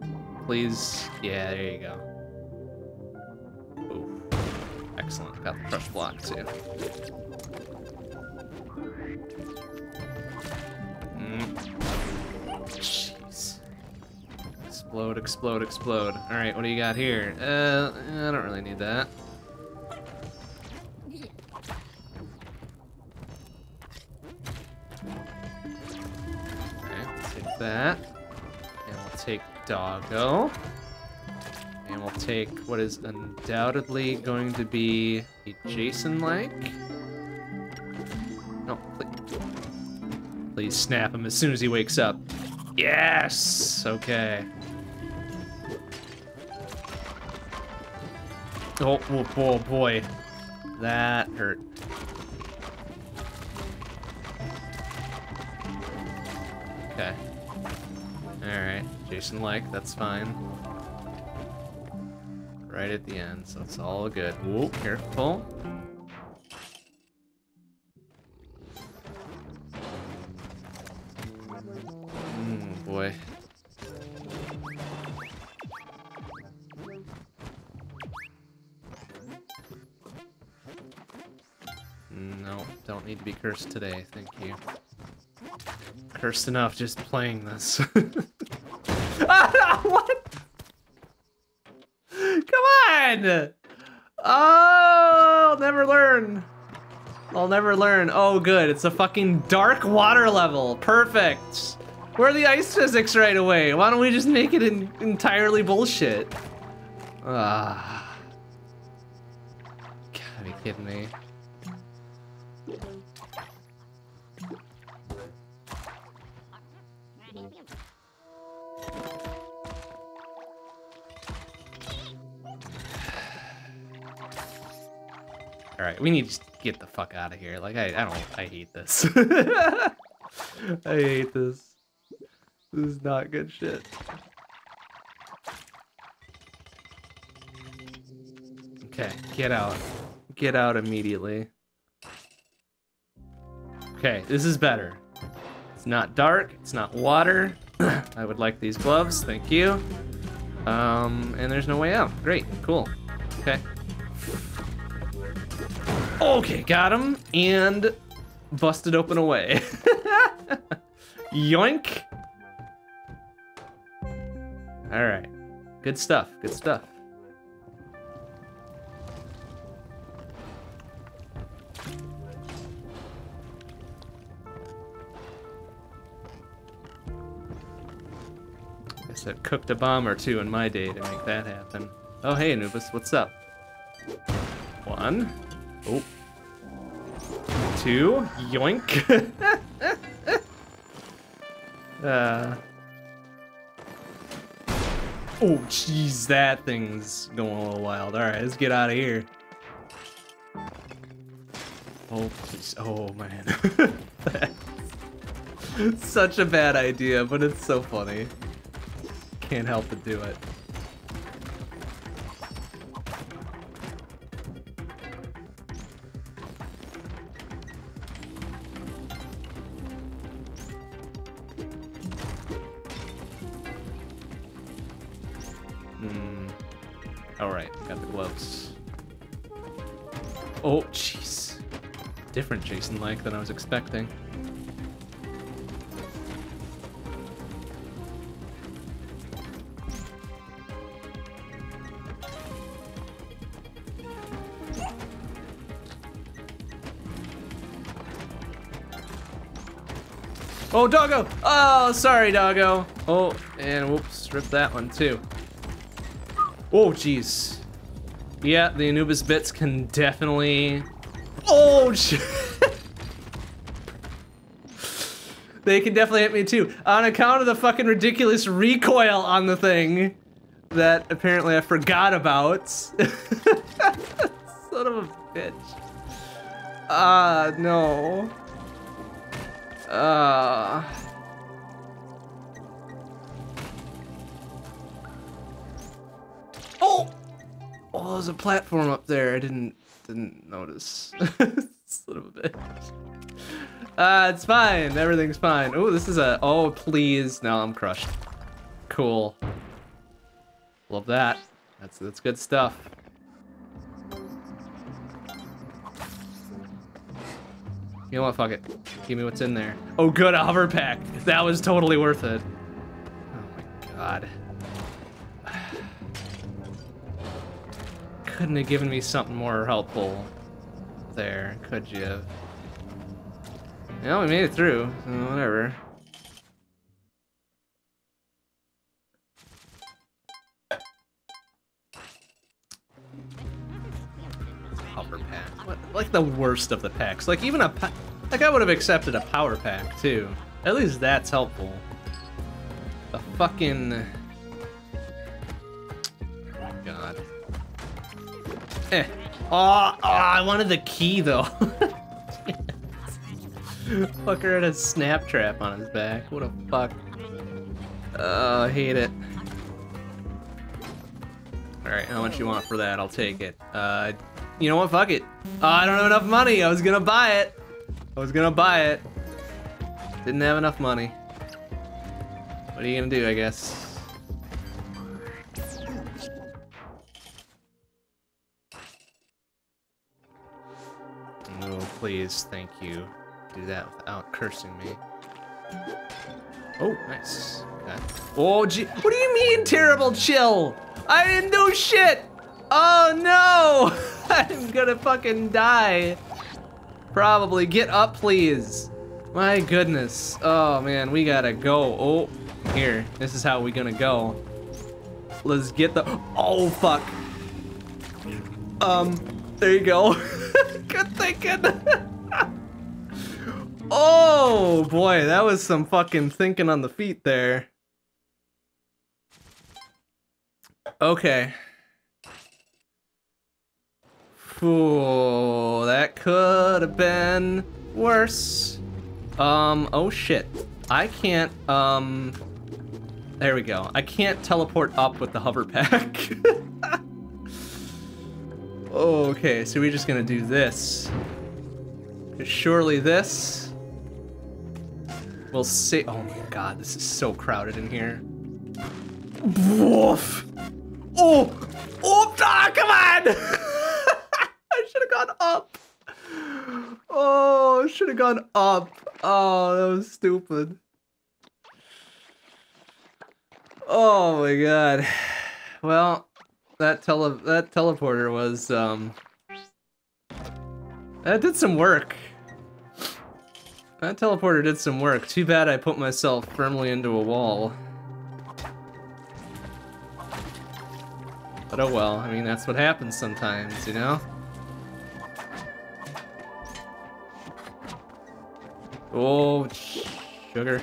Speaker 1: Please. Yeah, there you go. Excellent. Got the crush block too. Jeez. Explode, explode, explode. All right, what do you got here? Uh, I don't really need that. Take that. And we'll take Doggo. And we'll take what is undoubtedly going to be a Jason-like. No, please. Please snap him as soon as he wakes up. Yes! Okay. Oh, oh, oh boy. That hurt. Okay. Alright, Jason like, that's fine. Right at the end, so it's all good. Whoa, careful. Boy. No, don't need to be cursed today, thank you. Cursed enough just playing this. ah, what? Come on! Oh, I'll never learn. I'll never learn. Oh, good. It's a fucking dark water level. Perfect. Where are the ice physics right away? Why don't we just make it entirely bullshit? Ah. Gotta be kidding me. All right, we need to get the fuck out of here. Like, I, I don't, I hate this. I hate this. This is not good shit. Okay, get out. Get out immediately. Okay, this is better. It's not dark, it's not water. I would like these gloves, thank you. Um, and there's no way out. Great, cool. Okay. Okay, got him, and busted open away. Yoink! Alright. Good stuff, good stuff. Guess I cooked a bomb or two in my day to make that happen. Oh, hey, Anubis, what's up? One. Oh. Two. Yoink. uh. Oh, jeez, that thing's going a little wild. All right, let's get out of here. Oh. Oh, man. Such a bad idea, but it's so funny. Can't help but do it. Different Jason-like than I was expecting. Oh, doggo! Oh, sorry, doggo. Oh, and whoops, rip that one too. Oh, jeez. Yeah, the Anubis bits can definitely... Oh, shit! They can definitely hit me too. On account of the fucking ridiculous recoil on the thing that apparently I forgot about. Son of a bitch. Ah, uh, no. Uh... Oh! Oh, there's a platform up there. I didn't didn't notice. Son of a bitch. Uh, it's fine. Everything's fine. Oh, this is a. Oh, please. No, I'm crushed. Cool. Love that. That's that's good stuff. You know what? Fuck it. Give me what's in there. Oh, good. A hover pack. That was totally worth it. Oh my god. Couldn't have given me something more helpful there, could you? Yeah, we made it through. So whatever. Hover pack. What, like the worst of the packs. Like even a like I would have accepted a power pack too. At least that's helpful. The fucking. Oh God. Eh. Oh, oh, I wanted the key though. Fucker had a snap trap on his back. What a fuck. Oh, I hate it. Alright, how much you want for that? I'll take it. Uh, you know what? Fuck it. Oh, I don't have enough money. I was gonna buy it. I was gonna buy it. Didn't have enough money. What are you gonna do, I guess? Oh, please, thank you. Do that without cursing me. Oh, nice. Okay. Oh, gee. What do you mean, terrible chill? I didn't do shit! Oh, no! I'm gonna fucking die. Probably. Get up, please. My goodness. Oh, man, we gotta go. Oh, here. This is how we gonna go. Let's get the... Oh, fuck. Um, there you go. Good thinking. oh, boy, that was some fucking thinking on the feet there. Okay. Ooh, that could have been worse. Um, oh shit. I can't, um... There we go. I can't teleport up with the hover pack. okay, so we're just gonna do this. Surely this will say- Oh my god, this is so crowded in here. Woof! Oh! Oh, ah, come on! I should have gone up. Oh, should have gone up. Oh, that was stupid. Oh my god. Well, that tele that teleporter was um that did some work. That teleporter did some work. Too bad I put myself firmly into a wall. But oh well, I mean, that's what happens sometimes, you know? Oh, sugar.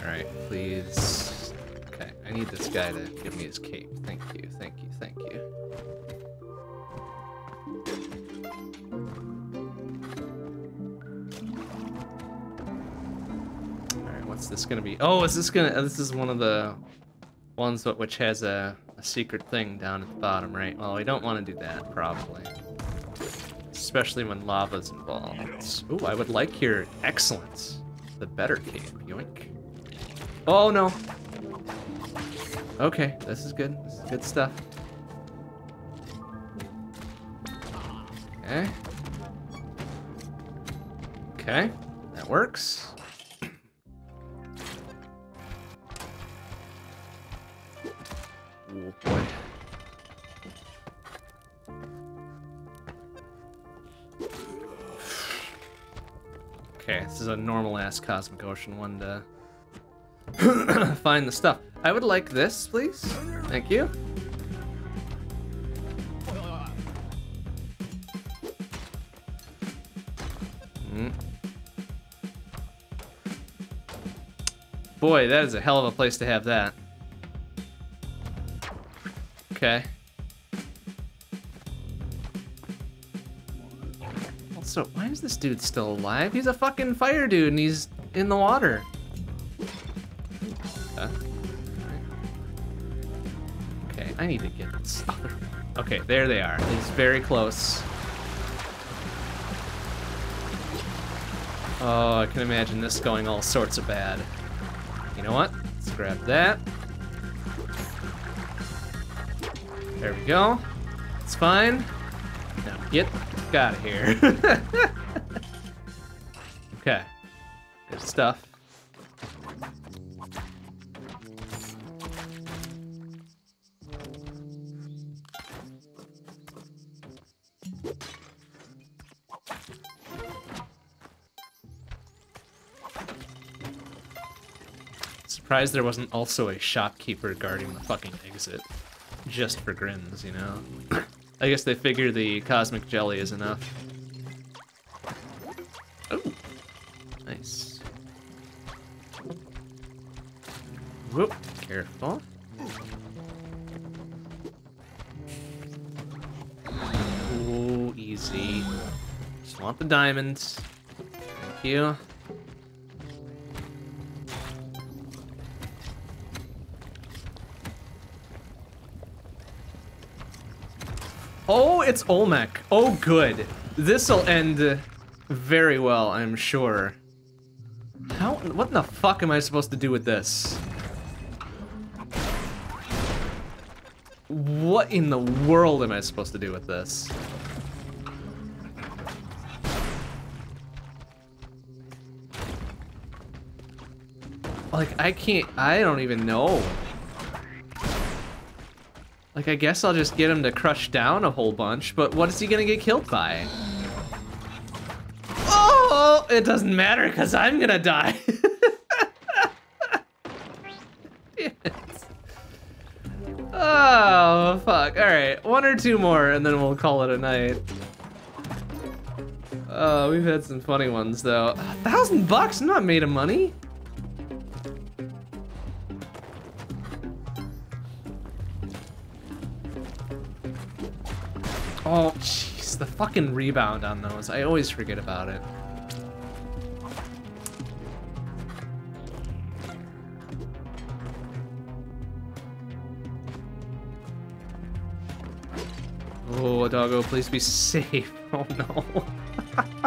Speaker 1: Alright, please. Okay, I need this guy to give me his cape. Thank you, thank you, thank you. What's this gonna be? Oh, is this gonna... This is one of the ones which has a, a secret thing down at the bottom, right? Well, we don't want to do that, probably. Especially when lava's involved. Ooh, I would like your excellence. The better cape, yoink. Oh, no. Okay, this is good. This is good stuff. Okay. Okay, that works. Okay, this is a normal ass Cosmic Ocean one to find the stuff. I would like this, please. Thank you. Mm. Boy, that is a hell of a place to have that. Okay. Also, why is this dude still alive? He's a fucking fire dude and he's in the water. Okay, I need to get this other... Okay, there they are. He's very close. Oh, I can imagine this going all sorts of bad. You know what? Let's grab that. There we go. It's fine. Now get out of here. okay. Good stuff. Surprised there wasn't also a shopkeeper guarding the fucking exit just for grins, you know? I guess they figure the cosmic jelly is enough. Oh, nice. Whoop, careful. Oh, easy. Just want the diamonds. Thank you. It's Olmec. Oh, good. This'll end very well, I'm sure. How? What in the fuck am I supposed to do with this? What in the world am I supposed to do with this? Like, I can't, I don't even know. Like, I guess I'll just get him to crush down a whole bunch, but what is he gonna get killed by? Oh, it doesn't matter because I'm gonna die. oh, fuck. All right, one or two more and then we'll call it a night. Oh, we've had some funny ones though. A thousand bucks? I'm not made of money. Oh, jeez, the fucking rebound on those. I always forget about it. Oh, doggo, please be safe. Oh no.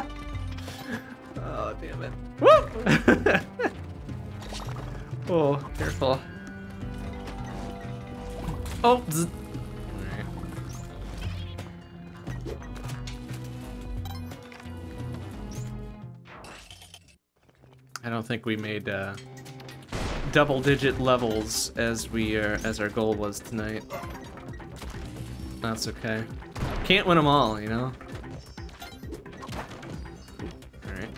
Speaker 1: oh, damn it. Woo! oh, careful. Oh, think we made uh, double-digit levels as we uh, as our goal was tonight. That's okay. Can't win them all, you know. All right.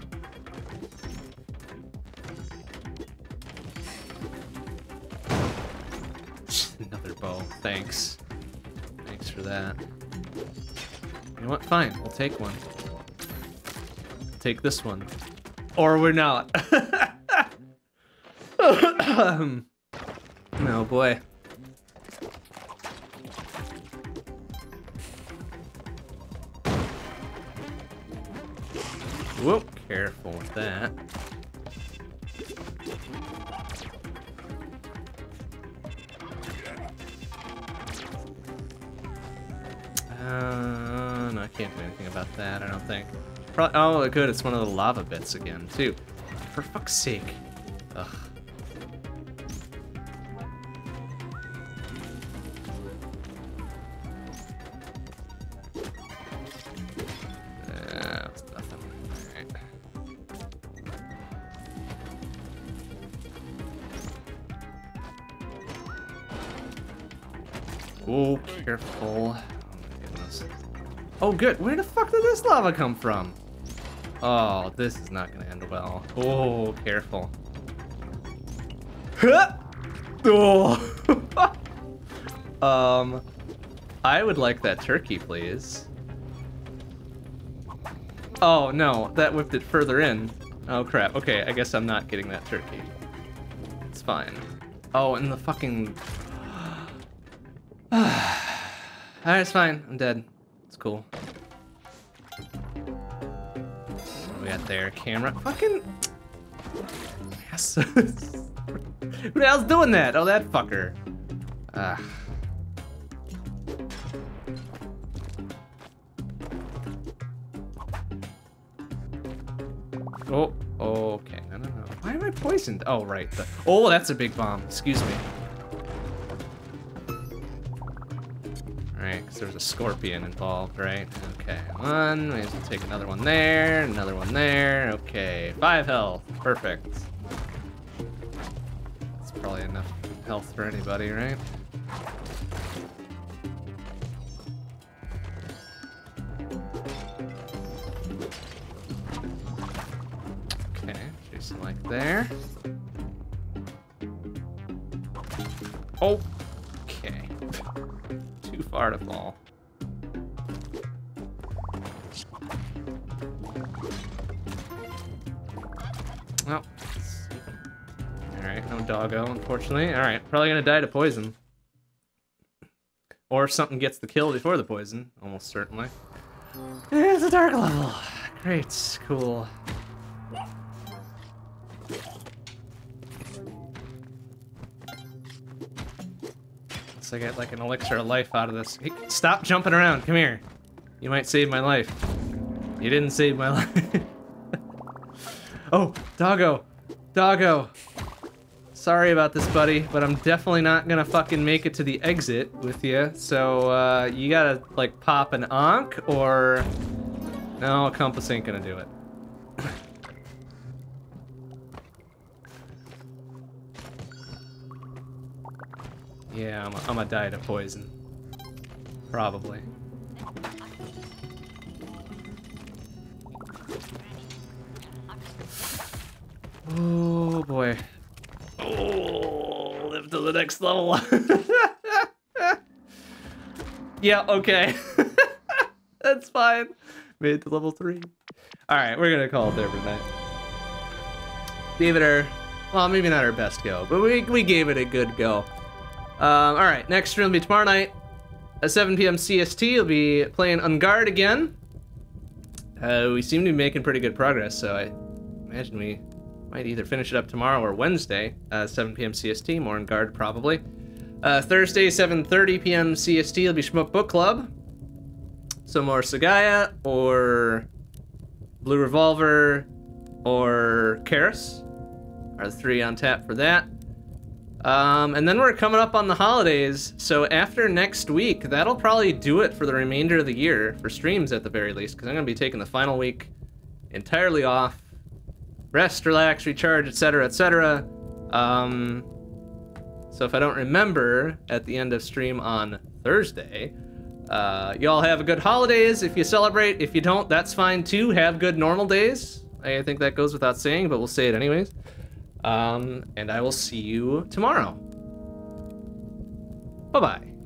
Speaker 1: Another bow. Thanks. Thanks for that. You know what? Fine. We'll take one. Take this one. Or we're not. oh boy. Whoop, careful with that. Uh, no, I can't do anything about that, I don't think. Pro oh, good, it's one of the lava bits again, too. For fuck's sake. This lava come from? Oh, this is not gonna end well. Oh, careful. Huh! Oh. um, I would like that turkey, please. Oh, no, that whipped it further in. Oh, crap. Okay, I guess I'm not getting that turkey. It's fine. Oh, and the fucking... Alright, it's fine. I'm dead. It's cool. There? Camera? Fucking... Who the hell's doing that? Oh, that fucker. Oh, okay. No, no, no. Why am I poisoned? Oh, right. The, oh, that's a big bomb. Excuse me. A scorpion involved, right? Okay, one. Maybe we'll take another one there, another one there. Okay, five health. Perfect. That's probably enough health for anybody, right? Unfortunately. Alright, probably gonna die to poison. Or something gets the kill before the poison, almost certainly. It's a dark level. Great, cool. So I get like an elixir of life out of this. Hey, stop jumping around. Come here. You might save my life. You didn't save my life. oh, doggo. Doggo. Sorry about this, buddy, but I'm definitely not gonna fucking make it to the exit with you. So, uh, you gotta, like, pop an ankh, or... No, compass ain't gonna do it. yeah, I'm a, I'm a die to poison. Probably. Oh boy. Oh, live to the next level. yeah, okay. That's fine. Made it to level three. All right, we're gonna call it there for tonight. Gave it our, well, maybe not our best go, but we, we gave it a good go. Um, all right, next stream will be tomorrow night at 7 p.m. CST. We'll be playing En Garde again. Uh, we seem to be making pretty good progress, so I imagine we might either finish it up tomorrow or Wednesday, uh, 7 p.m. CST, more En Garde, probably. Uh, Thursday, 7.30 p.m. CST it'll be Shmup Book Club. Some more Sagaia or Blue Revolver or Karis are the three on tap for that. Um, and then we're coming up on the holidays, so after next week, that'll probably do it for the remainder of the year, for streams at the very least, because I'm going to be taking the final week entirely off. Rest, relax, recharge, etc., etc. Um, so if I don't remember at the end of stream on Thursday, uh, y'all have a good holidays if you celebrate. If you don't, that's fine too. Have good normal days. I think that goes without saying, but we'll say it anyways. Um, and I will see you tomorrow. Bye-bye.